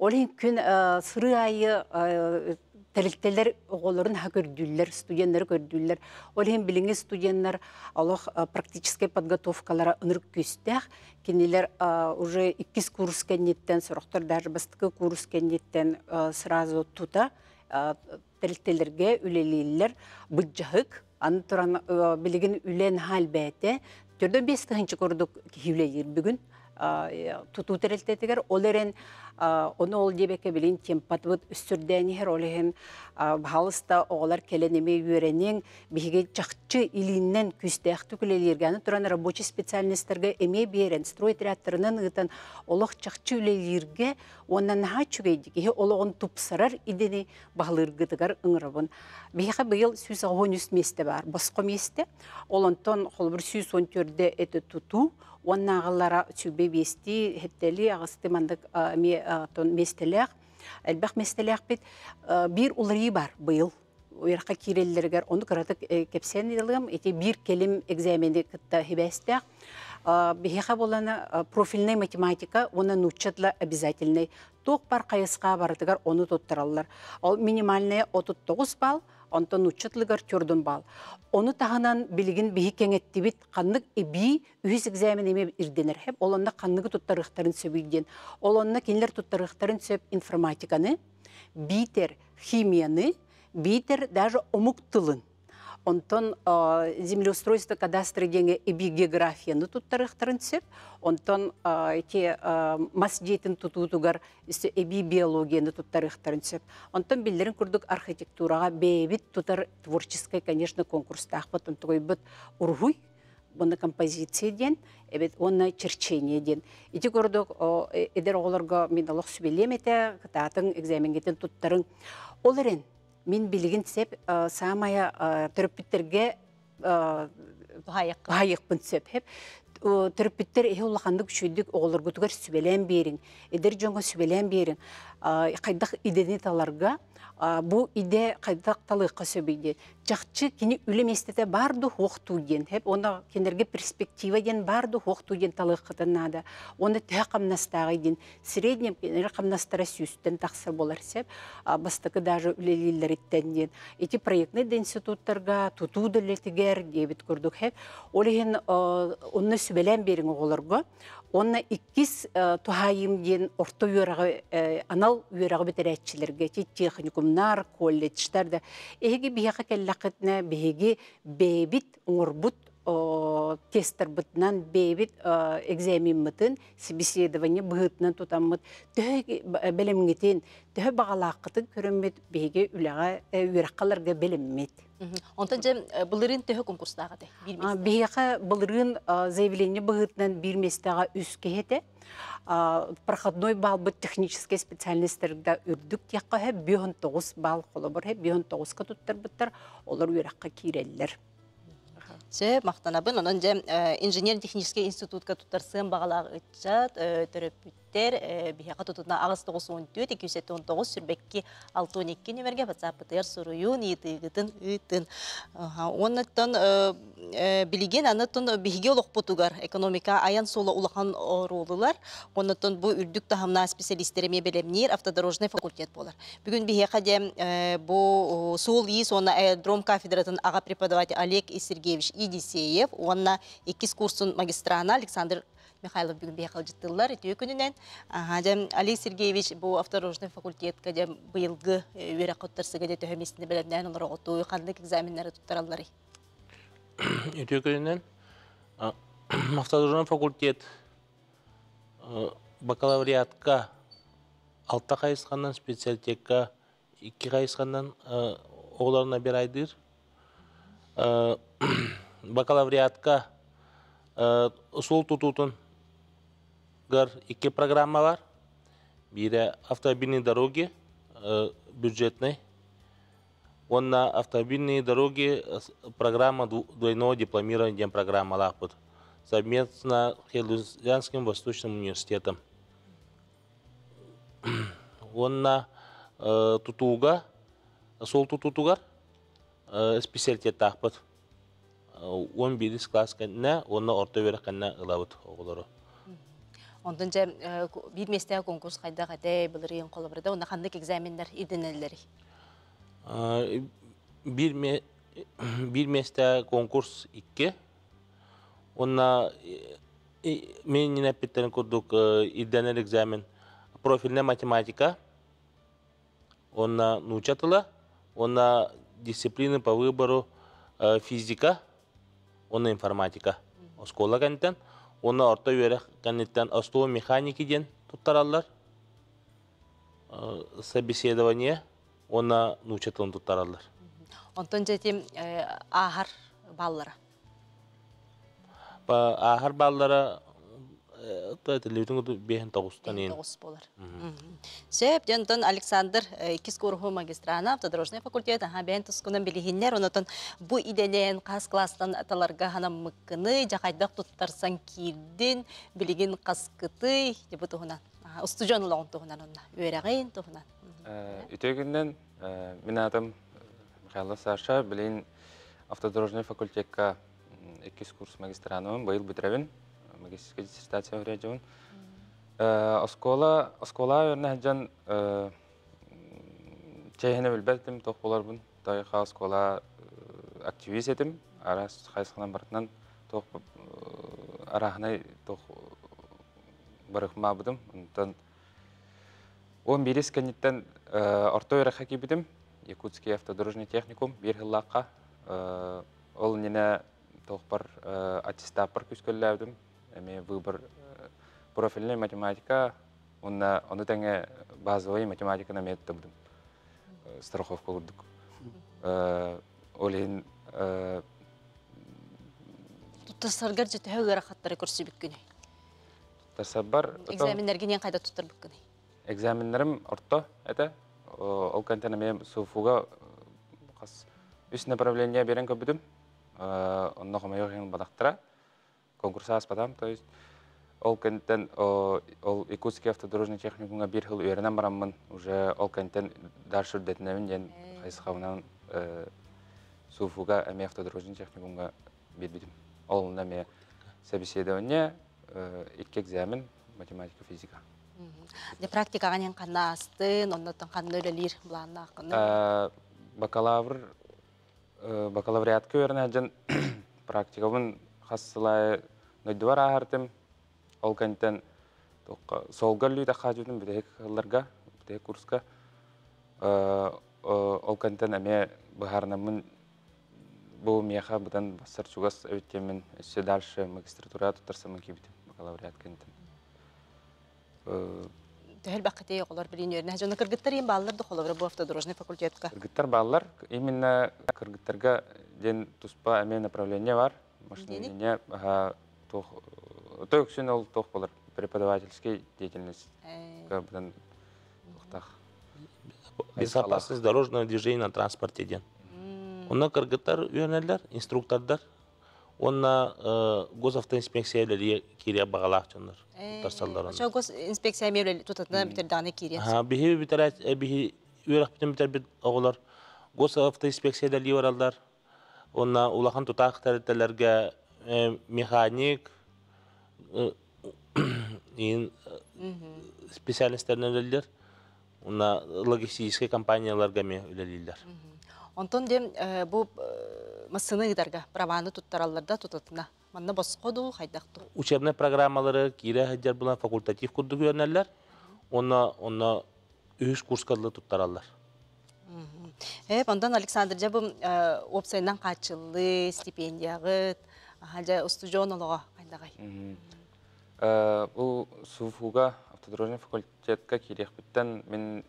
Олин күн сыры айы тәрілтелер оғоларын көрдүллер, студенттер көрдүллер. Ол hem билинге студенттер алох практический подготовкалара ынырк күстәх, кенелер уже иккис курс кеннеттен, сұрақтар даже бастықы курс сразу тута тәрілтелерге үлелейлер бұджahык, аны туран билигин үлен хал бәте, төрдөн бес тыгынчы көрдік киюлейлер бүгін, туту тәрілтетігер, олерен оны ол дебеке билин темпатбыт үстүрдәни хер олehen бахалыста оғалар келенеме үйренең биге чакчы илиннен күстәх түкүлелергәне туран рабочий специалисттерге эме берен стройтрядтарынан ытан олох чакчы үлелерге оннан ха чүгейди ки ологон тупсарар идени бахлыргытыгар ыңрабын биха быйыл сүз агонюс месте бар боско месте. Олонтон холбур сүз он төрде эте туту оннағылара сүбе бести хеттели агысты мандык ме тон местелек әлбәк местелек бит бир улри бар быйыл. Уйракка киреллергер оны кыратык кепсен идылгам эти бир келим экзамени кытта хибестяк бихеха болана профильный математика оны нучатла обязательный. Ток бар кайыска бардыгар оны тоттараллар ол минимальная 39 балл онтон учатлыгар түрдүн бал. Оны тағынан билигин биһи кеңеттибит каннык эби үһис экзамен эме ирденер хеп олонна канныгы туттарыктарын сөбүйден. Олонна кинлер туттарыктарын сөп информатиканы, битер химияны, битер даже тылын онтон землеустройство кадастры деңе эби географияны туттарыктарын сөп, онтон эти мас дейтін тутутугар эби биологияны туттарыктарын сөп. Онтон биллерин курдук архитектураға бейбит тутар творческий, конечно, потом такой бит ургуй, бұны композиция ден, эбет оны черчение ден. Ити көрдік, эдер оғыларға мен сүбелемете, кытатын экзаменгетін туттарын. Оларын, мен билигин сеп самая төрөппүттерге хайыкпын сеп хеп. Төрөппүттер эхе улахандык күчүйдүк оголоргутугар сүбелен берин эдер жоңго сүбелен берин кайдак идени таларга бу иде кайдак талыкка сөбүйдү жакчы кини үлеместете барды ден хеп онда кендерге перспектива ден барды хокту ден талыккытын нада оны тә камнастагы ден среднем кенер камнастара сүстен таксыр болар сеп бастыкы даже үлелилер иттен ден эти проектный институттарга туту делетигер дебит курдук хеп. Олеген онны бериң оголорго Онна иккис тухайым ден орто юрағы, анал юрағы бетерәтчілерге, техникумнар, колледжтар да. Эге бияқа келлақытна беге бейбит оңырбут тестер бытынан бейбит экзамен мытын, собеседование быытынан тутаммыт, төһі белемгетен, төһі бағалақытын көріммет беге үліға үйраққаларға белеммет. Онтан же былырын төһө конкурстағы де? Бияқа былырын заявление быытынан бір местаға үскехете, проходной бал быт технический специалистерді үрдік тияққа хәп 9 бал қолы бір хәп 9-қа туттар бұттар, олар үйраққа кейрелілер. Мақтанабын, онын же инженер-технический институтка туттарсын бағалағы үтчат, төрөппүттер, бияқа тутуна ағыз 914, 219 сүрбекки 612 нөмерге бацапытыр сұруюн, етігітін, үтін. Оннаттан билеген анаттан биһиге экономика аян сола улахан ролылар. Оннаттан бу үрдүк тахамна специалисттереме белемнер автодорожный факультет болар. Бүгүн биһиқа де бу сол и сона аэродром кафедратын ага преподаватель Олег Сергеевич Идисеев, онна экис курсын магистрана Александр Михайлов бүгін бейқал жыттылар. Өте күнінен Олег Сергеевич бұл авторожный факультет кәде бұйылғы өре қоттарсы кәде төхемесіне білімден олар оғыту қандық экзаменлері тұттаралары. Өте күнінен авторожный факультет бакалавриатқа алта қайысқаннан специалитетқа екі қайысқаннан оғыларына бір айдыр. Бакалавриатқа сол тұтутын гар iki программа бар. Бире автомобильные дороги бюджетный. Онна автомобильные дороги программа двойного дипломирования программа лахпут совместно с Хелузянским Восточным университетом. Онна тутуга, сол тутутугар специалитет тахпыт. Он бирис класс кенне, онна орта вере кенне ылабыт оғылары. Ондан же бир месте конкурс кайда каде булырын колобрда, онда кандык экзамендар иденелери. Бир ме бир конкурс 2. Онна мен не напитен курдук иденер экзамен профильная математика. Онна научатыла, онна дисциплины по выбору физика, онна информатика. Оскола кантен. Оны орта үйері кәнеттен астуы механики ден тұттаралар. Собеседование, оны научатылын тұттаралар. Онтон жетім ахар баллары. Ахар баллары телевизион бехен тоғыстан ең. Тоғыз болар. Сөп, дентон Александр икис курху магистрана автодорожный факультет, тускунан билихиннер, онотон бу иденен қас класстан аталарга хана мыккыны, жақайдақ қаскыты, деп тухунан. Устужон улағын тухунан онна, үйерағын тухунан. Үтегінден мен атым Михаила Саша, билин автодорожный факультетка экис курс магистрануым, быйыл бітірәбін, магистрская диссертация өрәжуын. Оскола, оскола өрнәһәҗән чәйһенә билбәтем тох буларбын. Тайха оскола активист этим, арас хайсханан бартынан тох арахнай тох барықма будым. Онтан 11 кәнеттен орто өрәхә кибидим. Якутский автодорожный техникум бир хиллакка. Ол нене тохпар аттестаппар күскөлләбдим. Эме выбор профильный математика, онна оны тәңе базовый математиканы методым. Страховка курдук. Олин Туттасаргар жете хөгөр хаттары көрсө бүккүнү. тасаббар Экзамендерге нен кайда туттар бүккүнү. экзамендерим орто это ол кантана мен суфуга кас үс направление берен көбүдүм. Онно комайын бадактыра конкурса аспадам, то есть ол кенттен ол Якутский автодорожный техникумга бир хыл үйренен бараммын. Уже ол кенттен дальше үрдетінемін ден хайсықауынан суфуга әме автодорожный техникумга бербедім ол неме собеседование икки экзамен математика физика. Де практикага нен канна астын, оннотон канна өлелир буланна акыны. бакалавр бакалавриатка үйренен практикабын хассылай нөйдүвар ахартым ол кенттен солгар лүйді қажудым бітек қылларға, бітек курска. Ол кенттен әме бұхарнамын бұл мияха бұдан басар чугас өттемін өссе дальше магистратура тұтарсамын кебітім бакалавриат кенттен. Төхіл бақыты олар білін өріне. Жоны кыргыттар ең балыларды қолығыры бұл автодорожный факультетка. Кыргыттар балалар, именно кыргыттарға ден туспа әме направление бар. Машинение, той өксен ол тоқ болар преподавательский деятельность. Бұдан тоқтақ безопасность дорожного движения на транспорте ден. Онна кыргыттар үйренелер инструктордар. Онна госавтоинспекциялер кире бағалақ жондар тарсалдар Шо гос инспекция мевле тутатна битерданы кире. Ha, bihi biterat, bihi üyerak biten biter bit oğular. Gos avtoinspeksiyada liyorallar. Onna ulahan tutaq teritelerge mekanik, ин специалисттерден өлелер. Onna логистический компанияларга ме өлелилер. Онтон дем бу масыны ыдарга праваны туттаралларда тутатна. Манна босқоду хайдакту. Учебный программалары кире хаджар булан факультатив үйренелер. Онна онна үш курскалы туттаралар. Эп, ондан Александр жа бу опсайнан качылы стипендиягы, хаджа устужон олога кайдагай. Бұл суфуга автодорожный факультетка кирек биттен мен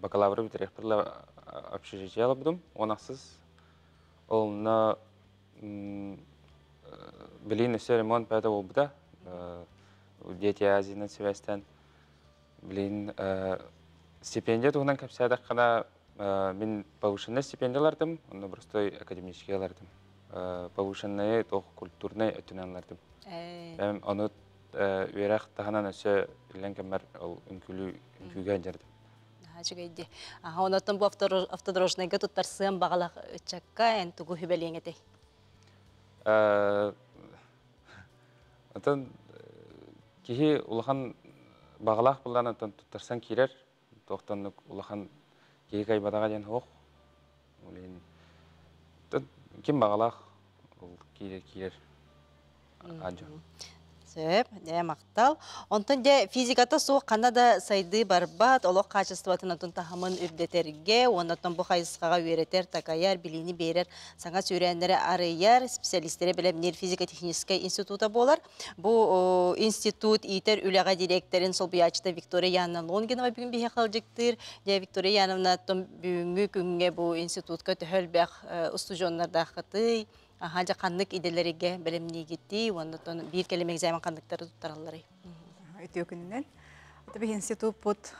бакалавры битерек бірлі общежитие алабыдым, онақсыз. Ол на білейін өсе ремонт бәді ол бұда. Дети Азияның связьтен білейін стипендия туғынан кәпсәдік қана мен повышенный стипендиялардым, оны простой академический алардым. Повышенный тоқ культурный өтінен Мен оны үйрәк тағанан өсе кәмәр ол үнкүгә жердім. Автодорожныйга туттарсыын бағалақ ән улахан бағалақ бұлдан тоқтанлык улахан кихи кайбадаға ден хоқ. Олейін. Ким бағалақ ол кирер кирер. Аджо. Сөп, де мақтал. Онтон де физиката суық Канада сайды барбат, олық качестватын антон тахамын үрдетерге, оннатон бұ қайысқаға үйретер, такаяр, біліні берер, саңа сөйрәнлері арыяр, специалистері білімнер физико-технический института болар. Бұл институт итер үліға директорин сол бұячыда Виктория Янна Лонгинова бүгін бейе қалжықтыр. Де Виктория Яновна бүгінгі күнге бұл институтқа төхіл бәқ ұстужонларда. Хажа қанлык иделерге білімне кетті, ондан бір келем экзамен қанлыктары тұттаралары. Өте күнінен. Өте бір институт бұд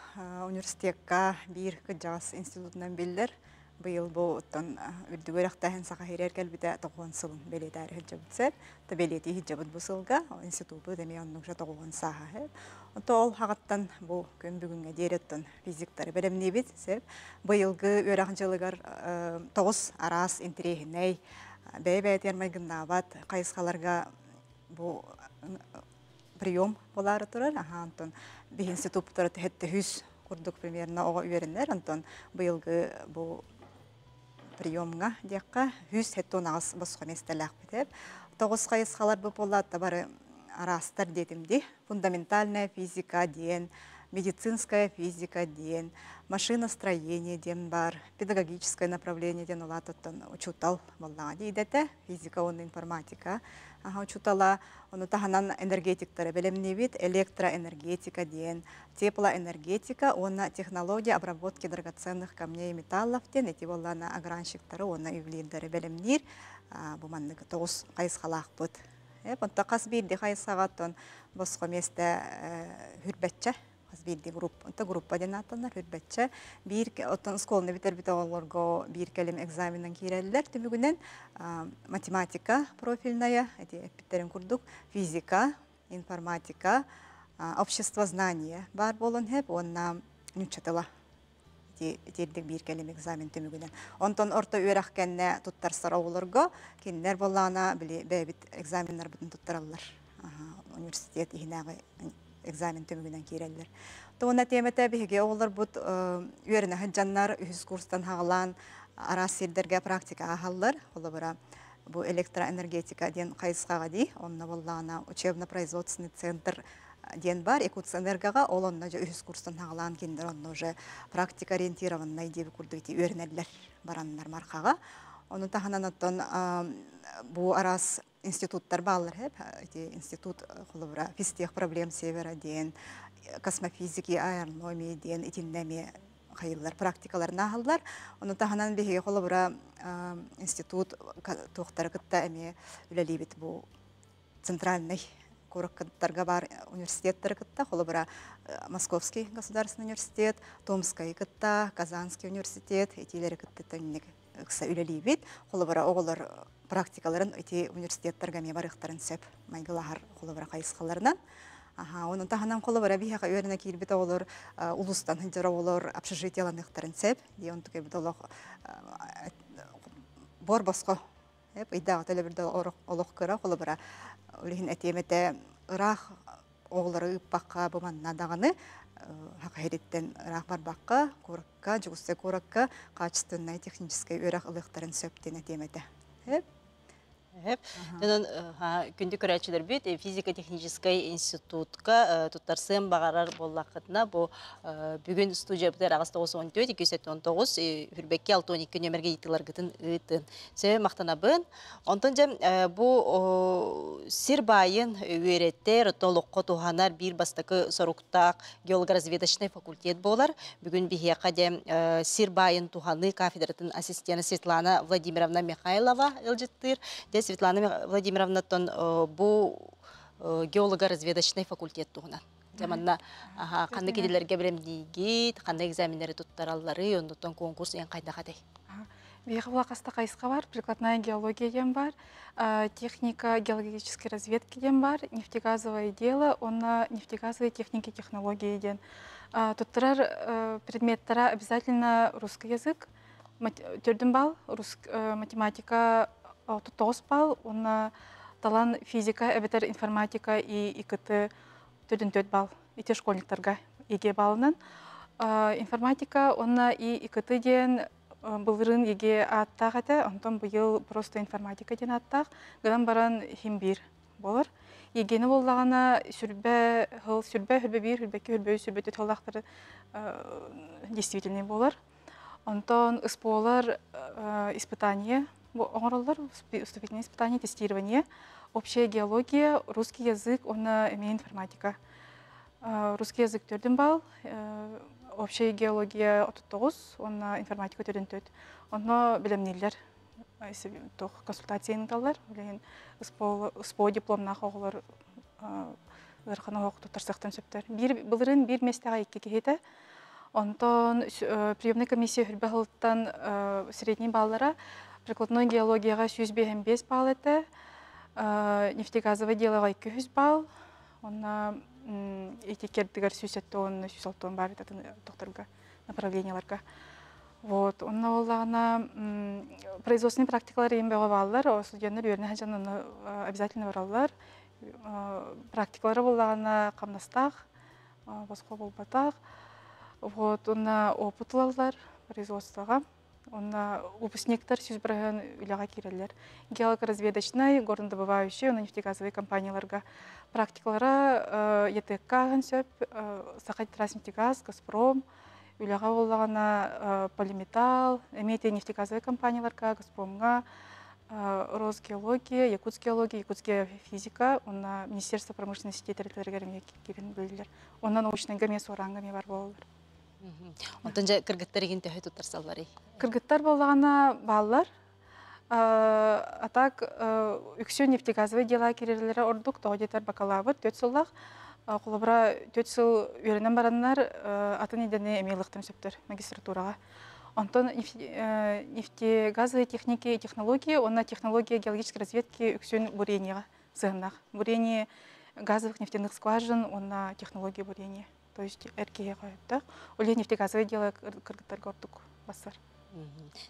университетка бір күджас институтынан білдір. быйыл бу оттон үрдүгөрөхтәһен саха хирер кэлбитэ тоғуон сылын белетаары хыджабытсер та белети хыджабыт бу сылга институту деме оннугжа тоғуон саха хэ Онто ол хагаттан бу күн бүгүнгө диэреттен физиктары белемнебит сеп быйылгы үөрахын жылыгар тоғыз арас интерехиней бэйбээтер майгыннаабат кайыскаларга бу прием болары турар. Аха антон би институттар тетте хүс курдук примерно ого үеринер антон быйылгы бу приемга диякка хүс хеттон агыс боско местелак битеп. Тогуз кайыскалар бу болат бары арастар дедимди фундаментальная физика диен медицинская физика диен машиностроение ден бар педагогическое направление ден улатыттан учутал боллага дейдете физика он информатика. Учутала оны таханан энергетиктары белемнебит электроэнергетика диен теплоэнергетика оны технология обработки драгоценных камней и металлов. Ден эти боллана огранщиктары оны ювелирдары белемнир бу манныгы тогуз кайыскалаакпыт Понта қас бейді қайсағаттон босқо месте хүрбәтчә бейді группа, онта группа ден аттанар хүрбәтчә. Бир оттон сколны битер бит олорго бир келем экзаменен киреллер түмүгүнен математика профильная, эти эпиттерин курдук, физика, информатика, общество знания бар болон хеп, онна нүчатыла тирдик бир келем экзамен төмүгүнен. Онтон орто үөрах кенне туттар сароуларго киннер боллана били бэбит экзаменнер бутун туттараллар. Университет ихинагы экзамен төмүгүнен киреллер. Туна темете биге олар бут үөрүнө хаджаннар үз курстан хагалан арас сирдерге практика ахаллар. Олабыра бу электроэнергетика ден кайыскага ди, онна боллана учебно-производственный центр ден бар экуцэнергага ол онна же үс курстан тагалаан киндер онна уже практика ориентированный деп курдугити үөрнеллер бараннар маркага оны таханан оттон бу арас институттар баалар хеп эти институт холобра физтех проблем севера ден космофизики аэрономия ден итиннеме хайыллар практикаларына ахаллар оны таханан беге холобра институт туохтары кытта эме үлелибит бу центральный кураккаттарга бар университеттер кытта холобра Московский государственный университет, Томский кытта, Казанский университет, этилери кытта холобра практикаларын эти университеттерге ме барыктарын сөп майгылахар холобра кайыскаларынан. Аха, onun таханан холобра бихака өрнө кирбит олар улустан хынжара олар общежитияланыктарын сөп, ди он туке бит олох бор боско. Эп идага телебирде олох кыра холобра үлехин әтемете ырах оғлары ыппаққа бұманна дағаны хақайреттен ырах барбаққа коракка жугуссе коракка качественная техническая өрах ылыктарын сөптен әтемете. Hep күндү көрәчилер бит физико-технический институтка туттарсын багарар боллакытына бу бүгүн студия битер агыс 914 219 хүрбекке 612 нөмерге итилар гытын ытын. Се мактанабын. Онтон жем бу сир байын үйреттер толокко туханар бир бастакы соруктак геолого-разведочный факультет болар. Бүгүн бихияка дем сир байын кафедратын Светлана Владимировна Михайлова. Светлана Владимировна тон бу геолого-разведочный факультет тугунан. Жаманна кандай кеделерге биремдиги, кандай экзамендери туттараллары, ондотон конкурс эң кайда кадай. Бейғы влақаста қайысқа бар, прикладная геология бар, техника геологической разведки бар, нефтегазовое дело, оны нефтегазовые техники технологии ден. Туттарар предметтара обязательно русский язык, түрдін бал, математика тоғыз бал, оны талан физика, әбетер информатика и ИКТ түрдін төт бал, ите школьниктарға еге балынан. Информатика, оны и ИКТ ден былырын еге аттақ әті, онтон бұйыл просто информатика ден аттақ, ғынан баран химбир болыр. Егені боллағана сүрбә, хыл сүрбә, хүрбә бир, хүрбәкі, хүрбә, сүрбә төт олақтары действительный болыр. Онтон исполар испытание оңороллар вступительные испытания, тестирование, общая геология, русский язык, он имеет информатика. Русский язык төрден бал, общая геология 39, он информатика төрден төт. Онно билемнелер, тох консультацияны талар, билен спо дипломна хоғылар ырхана хоқ тутарсақтан сөптер. Бир былырын бир местага икки кехете, Онтон э, приемный комиссия э, средний баллара прикладной геологияга 105 балл эте, э, нефтегазовый делага 200 балл, онна м, этикердигер 107 106 бар этатын тохторга направленияларга. Вот, онна оллагана м, производственный практикалар балалар, о студенттер үйеріне хәжан оны э, обязательно баралар. Э, Практикалары боллагана камнастақ, босқо болбатақ. Вот, онна опыт производствоға. Онна выпускниктар сүз бірігін үліға керелер. Геологоразведочный, горнодобывающий, онна нефтегазовый компанияларға практикалары ЕТК ған сөп, Сақай Траснефтегаз, Газпром, үліға болағана полиметалл, эметия нефтегазовый компанияларға, Газпромға, э, Росгеология, Якутск геология, Якутская физика, онна Министерство промышленности территорияларға керен білділер. Онна научный гаме сораңгаме бар болылар. Онтон жа кыргыттар еген төһө тутарсаллары. Кыргыттар болағана баллар. А а так э, үксөө нефтегазовый дела кирерлері ордук, тоғдетер бакалавр, төт сыллах. Қолыбыра төт сыл үйренен бараннар э, атын едене эмейлықтым сөптір магистратураға. Онтон нефте- э, нефтегазовые техники и технологии, онна технология геологической разведки үксөн буренияға сығынақ. Бурение газовых нефтяных скважин, онна технология бурения. То есть эркеге қойыптақ. Оле нефтегазовый дела кыргыттар гордук басар.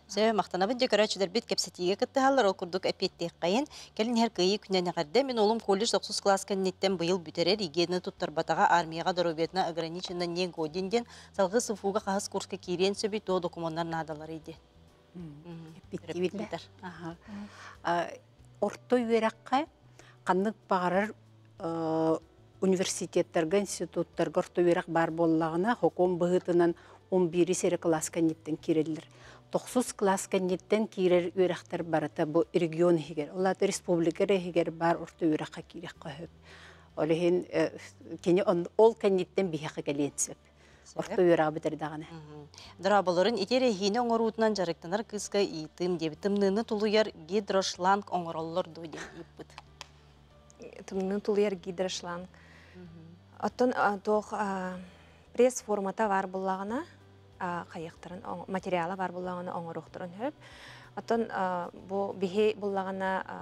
Сө мактанабын же көрөчүлөр бит кепсетиге кыттыһаллар ол курдук эппеттек кайын. Келин хер кыйы күнен агарда мен олум колледж 9 класс кеннеттен быйыл бүтерер игени туттар батага армияга доробетна ограниченно не годин ден салгы сыфуга кахас курска кирен сөби то документтар надалар иди. Биттибитер. Аха. А, Орто үйераққа қаннық бағарар э, университеттерге, институттарга орто үйерақ бар боллағына хоком бұғытынан 11 сері класс кәнеттен кирелер. 9 класс кәнеттен кирер үйерақтар барыта бұл регион хигер. Олаты республика хигер бар орто үйераққа кирек қойып. Он- ол кәнеттен бияқы кәленсіп. Орто үйерақ бітірдағаны. Драбаларын итере хине оңорутунан жарыктанар кыска итым дебит тымныны тулуяр гидрошланг оңороллор дойден иппыт. тымны тулыяр гидрошланг. Оттон а, пресс формата бар буллагына кайыктарын материалы бар буллагына оңорохтурун хөп. Оттон а, бу бихе буллагына а,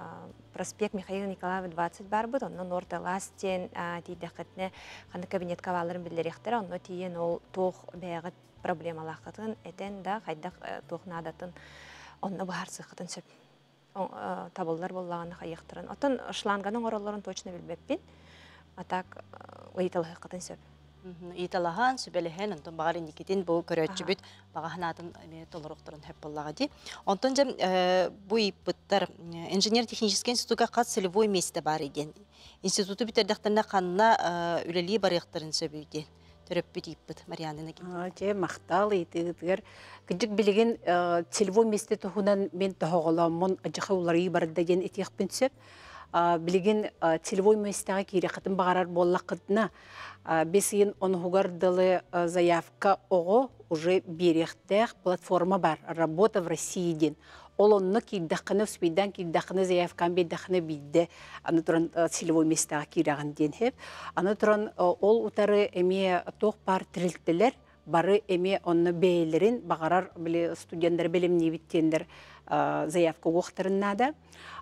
проспект Михаил Николаев 20 бар бут, оннан орта ластен тидәкәтне ханы кабинет каваларын билдерехтер, онно тиен ол тох бәгыт проблемалахтын этен да хайдак тох надатын онно бахар сыхтын сөп. Э, табылдар боллаганы хайыктырын. Отон шланганың оролларын точно билбеппин. Атак ыйтылы кытын сөп. Италахан сүбелеген онтон багар индикетин бу көрөчү бүт багаханатын эме толорокторун хеп боллага ди. Онтон жем э, бу иппыттар э, инженер технический институтка кат целевой месте бар иден. Институту битердактарына канна үлели барыктарын сөбүйден. Төрөп бүт иппыт Марианына А, Же мақтал итигер. Кыжык билеген э, целевой месте тухунан мен тохоголомон ажыха улары барда ген этих пинсеп. Билеген э, целевой местеге кире хатын багарар боллакытна. Бесин он хугардылы э, заявка ого уже берехтех платформа бар. Работа в России. Ол онны киддахны спидан киддахны заявкан биддахны бидде. Аны туран э, целевой местеге кираган ден хеп. Аны туран э, ол утары эме тох пар тирилтелер бары эме онны бейлерин багарар биле студенттер белемни биттендер заявка уохтарыннада.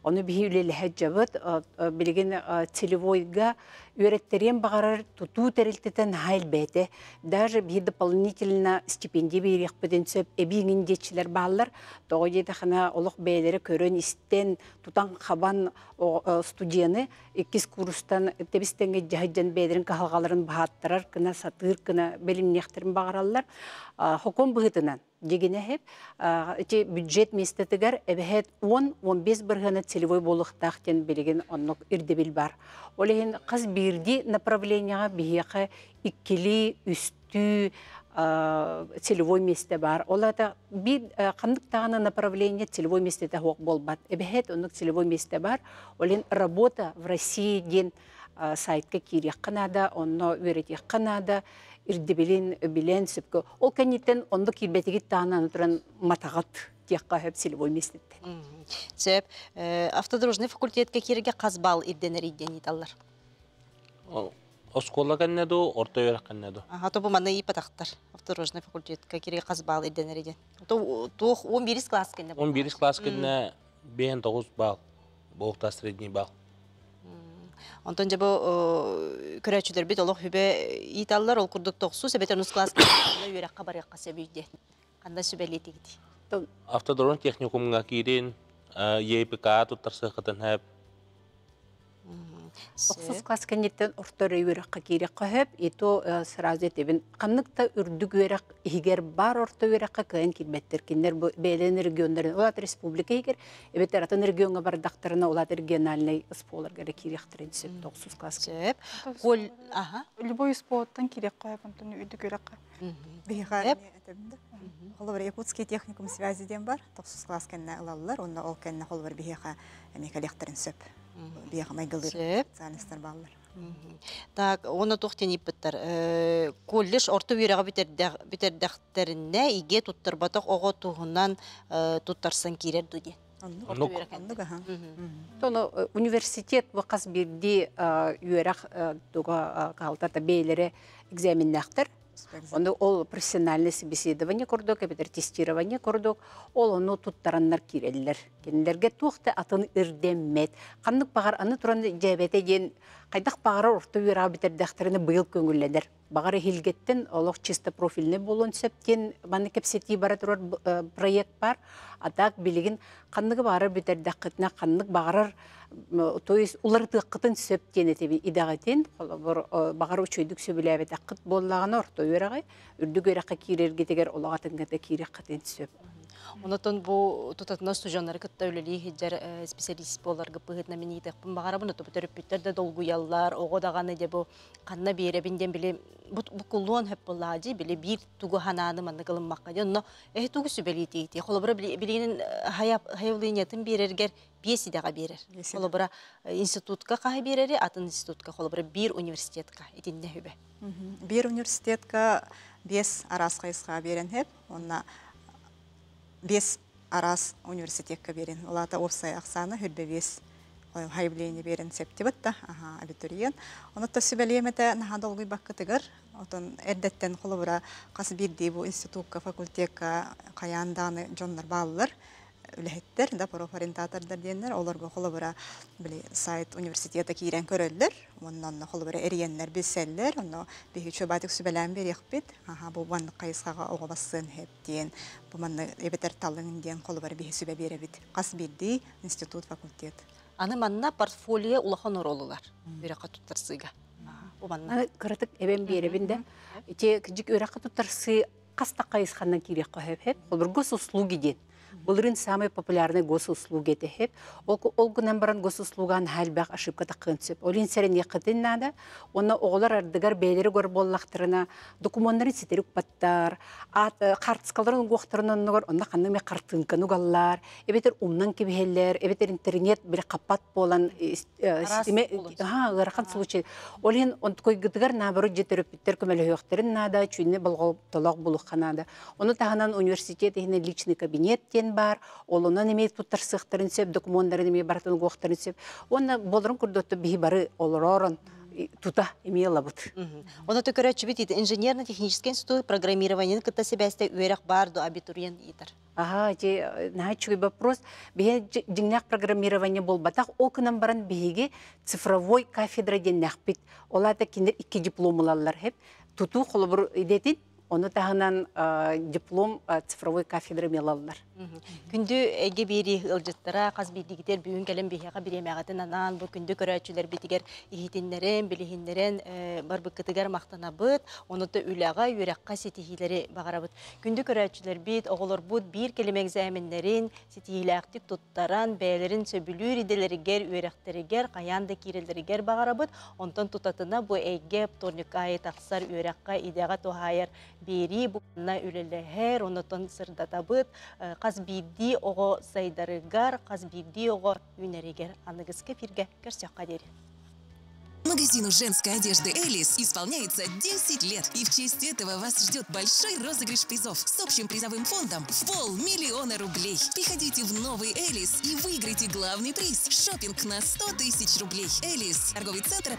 Оны бихи үлелі хәджабыт, білген целевойга үйреттерен бағарар туту тәрілтетен хайл бәті. Даже бихи дополнительно стипендия берек біден сөп, әбейін детчілер баллар, тоғы деді қана олық бәйлері көрін істен тутан қабан э, студияны, екіз курстан тебістенге жахыджан бәйлерін қағалғаларын бағаттырар, кына сатыр, кына белімнектерін бағаралар. Хокон бұғытынан дегене хеп, эти бюджет местетигер эбехет 10-15 бирганы целевой болуқтақтен билеген оннок ирдебил бар. Олеген қыз бирди направленияға бияқы иккили, үстү, а, целевой месте бар. Олата бир қандық тағаны направление целевой месте хоқ болбат. Эбехет оннок целевой месте бар. Олен работа в России ден сайтка кирек қанада, онно өретек қанада, ирдебелин билен сөпкө. Ол кәнеттен онды кирбетеги тағынан тұран матағат тиякка хөп целевой местетте. Сөп автодорожный факультетке киреге казбал ирденер иден италлар. оскола каннеду орто үйрек каннеду Ага, то бу маны и патактар. Авторожный факультетка кире казбал иденериден. То тух 11 класс кенде. 11 класс кенне бен тогуз балл боокта средний балл Онтон жабы көрәчүлөр бит олох хүбе италлар ол курдук токсу себетер класс кенде үйрәккә барыкка себүйде. Канда сүбәлетигди. автодрон техникумга кирин епк туттарсыхытын хэп Оқсус класс кеннеттен орторы үйрәккә кирек каһып, ито сразу этебин канныкта үрдүк үйрәк игер бар орто үйрәккә кыен килбеттер. Киндер бу улат республика игер, эбетер атын регионга бар дактарына улат региональный спортларга да киректерин сөп 9 класс. Сөп. Кол, ага. Любой спорттан үйрәккә. Холы бір Якутский техникум бар. 9 класс кенне алалар, онда ол кенне холы бір биха эми коллекторын сөп. Биха майгылыр. Сөп. Специалисттер баллар. Так, оны тохтен иппеттер. Коллеж орто үйрәгә битердә битердәхтеренә иге туттырбатак ого туһуннан туттарсан кирер дуди. Тону университет вакас бирди үйрәк туга калтата бейлере экзаменнахтар. Онда ол профессиональный собеседование курдук, эбетер тестирование курдук, ол оны туттараннар киреллер. Кенлерге туақта атын ирдеммет. Қаннық бағар аны туран жабете ден қайдақ бағар орта үйра бітер дәхтеріні бұйыл көңілледер. Бағары хилгеттен олық чисто профильный болуын сөптен маны кепсети бара турар проект бар. Атак билигин қаннығы бағар бітер дәхтетіне қаннық бағарар то есть улар тыqқытын сөптен этеби идагатен багар учуйдук сөбүләбет аккыт боллаган орто үрагай үрдүк өракка кирерге тегер олагатынга да кирек кытын сөп Онотон бу тутатына студенттар кытта үлели хиджар специалист боларга пыгытна мени текпин багара буну ту төрөппүттер да долгуяллар ого даганы де бу канна беребинден биле бу куллуон хеп боллажи биле бир тугу хананы манны кылынмакка жонно э тугу сүбелити ти холобра билинин хаяп хаявлыйнятын берергер бес идага берер холобра институтка кахы берери атын институтка. Холобра бир университетка итинне хүбе бир университетка бес арас кайыска берен хеп онна бес арас университетка берен. Олата опсай ақсаны хүрбе бес хайблейни берен та, аха, абитуриен. Онотта сүбелемете наха долгуй баккытыгар, отон эрдеттен холобура қасы бирди бу институтка, факультетка каянданы жоннар баллар, үлэхеттер, да профориентатордар диеннер, оларга холобура били сайт университета кирен көрөллөр, оннан холобура эриеннер билселлер, онно бихи чөбатык сүбелен берек бит, аха, бу банны кайысқаға оға бассын хеп диен, бу манны эбетер талын диен холобура бихи сүбе бере бит. Қас бирди институт, факультет. Аны манна портфолио улахан оролулар, береқа туттарсыга. Бу манна. Кырытык эбен беребинде, те кижик өраққа туттарсы қаста кайысқаннан кирек қойып хеп, ол бір гос услуги ден. Булырын самый популярный госуслуги техеп. Ол гунан баран госуслуган хәлбәк ошибка тақын сөп. Олин сәрен яқытын нада, оны оғылар ардыгар бәйлері гөр боллақтырына документтарын сетерік баттар, ат картскаларын гоқтырынан нугар, онда қанны ме картынканы галлар, эбетер умнан кебелер, эбетер интернет бір қапат болан системе, ха, гарахан случай. Олин он такой гыдгар набыры жетеріп биттер көмелі хөйөктерін нада, чүйіне болғау толақ болуқ қанада. Оны тағынан университет личный кабинет тен бар, олынан эме туттарсыктарын сөп, документтарын эме бартын гоқтарын сөп. Оны болырын күрдөттө бихи бары олоророн тута эме лабыт. Оны төкөрөчү бит иде инженерно-технический институт программирование кыта себесте үйрәк барды абитуриент итер. Ага, те начуй вопрос. Бе диннак программирование бол батак окынан баран беге цифровой кафедра деннак бит. Оларда киндер икки дипломлалар хеп. Туту холбур идетин Оны тағынан диплом цифровой кафедра мелалар. Күнді әге бері ылжыттыра, қаз бейдігітер бүйін кәлем бейхеға біремәғатын анан, бұл күнді көрәчілер бетігер ихетіндерін, білігіндерін бар бұккытыгар мақтана бұд, оны да үләға үйрәққа сетихилері бағара бұд. Күнді көрәчілер бет, оғылыр бұд бір келем экзаменлерін, сетихиләқтік тұттаран, бәйлерін сөбілür иделерігер, үйрәқтерігер, қаянды кирелерігер бағара бұд, онтан тұтатына бұл әйге торник айы тақсар үйрәққа идеға тухайыр бери буна үлелехер онотон сырдатабыт каз бидди ого сайдарыгар каз бидди ого үнеригер аныгыске фирге көрсөкка дери Магазину женской одежды «Элис» исполняется 10 лет. И в честь этого вас ждет большой розыгрыш призов с общим призовым фондом в полмиллиона рублей. Приходите в новый «Элис» и выиграйте главный приз – шопинг на 100 тысяч рублей. «Элис» – торговый центр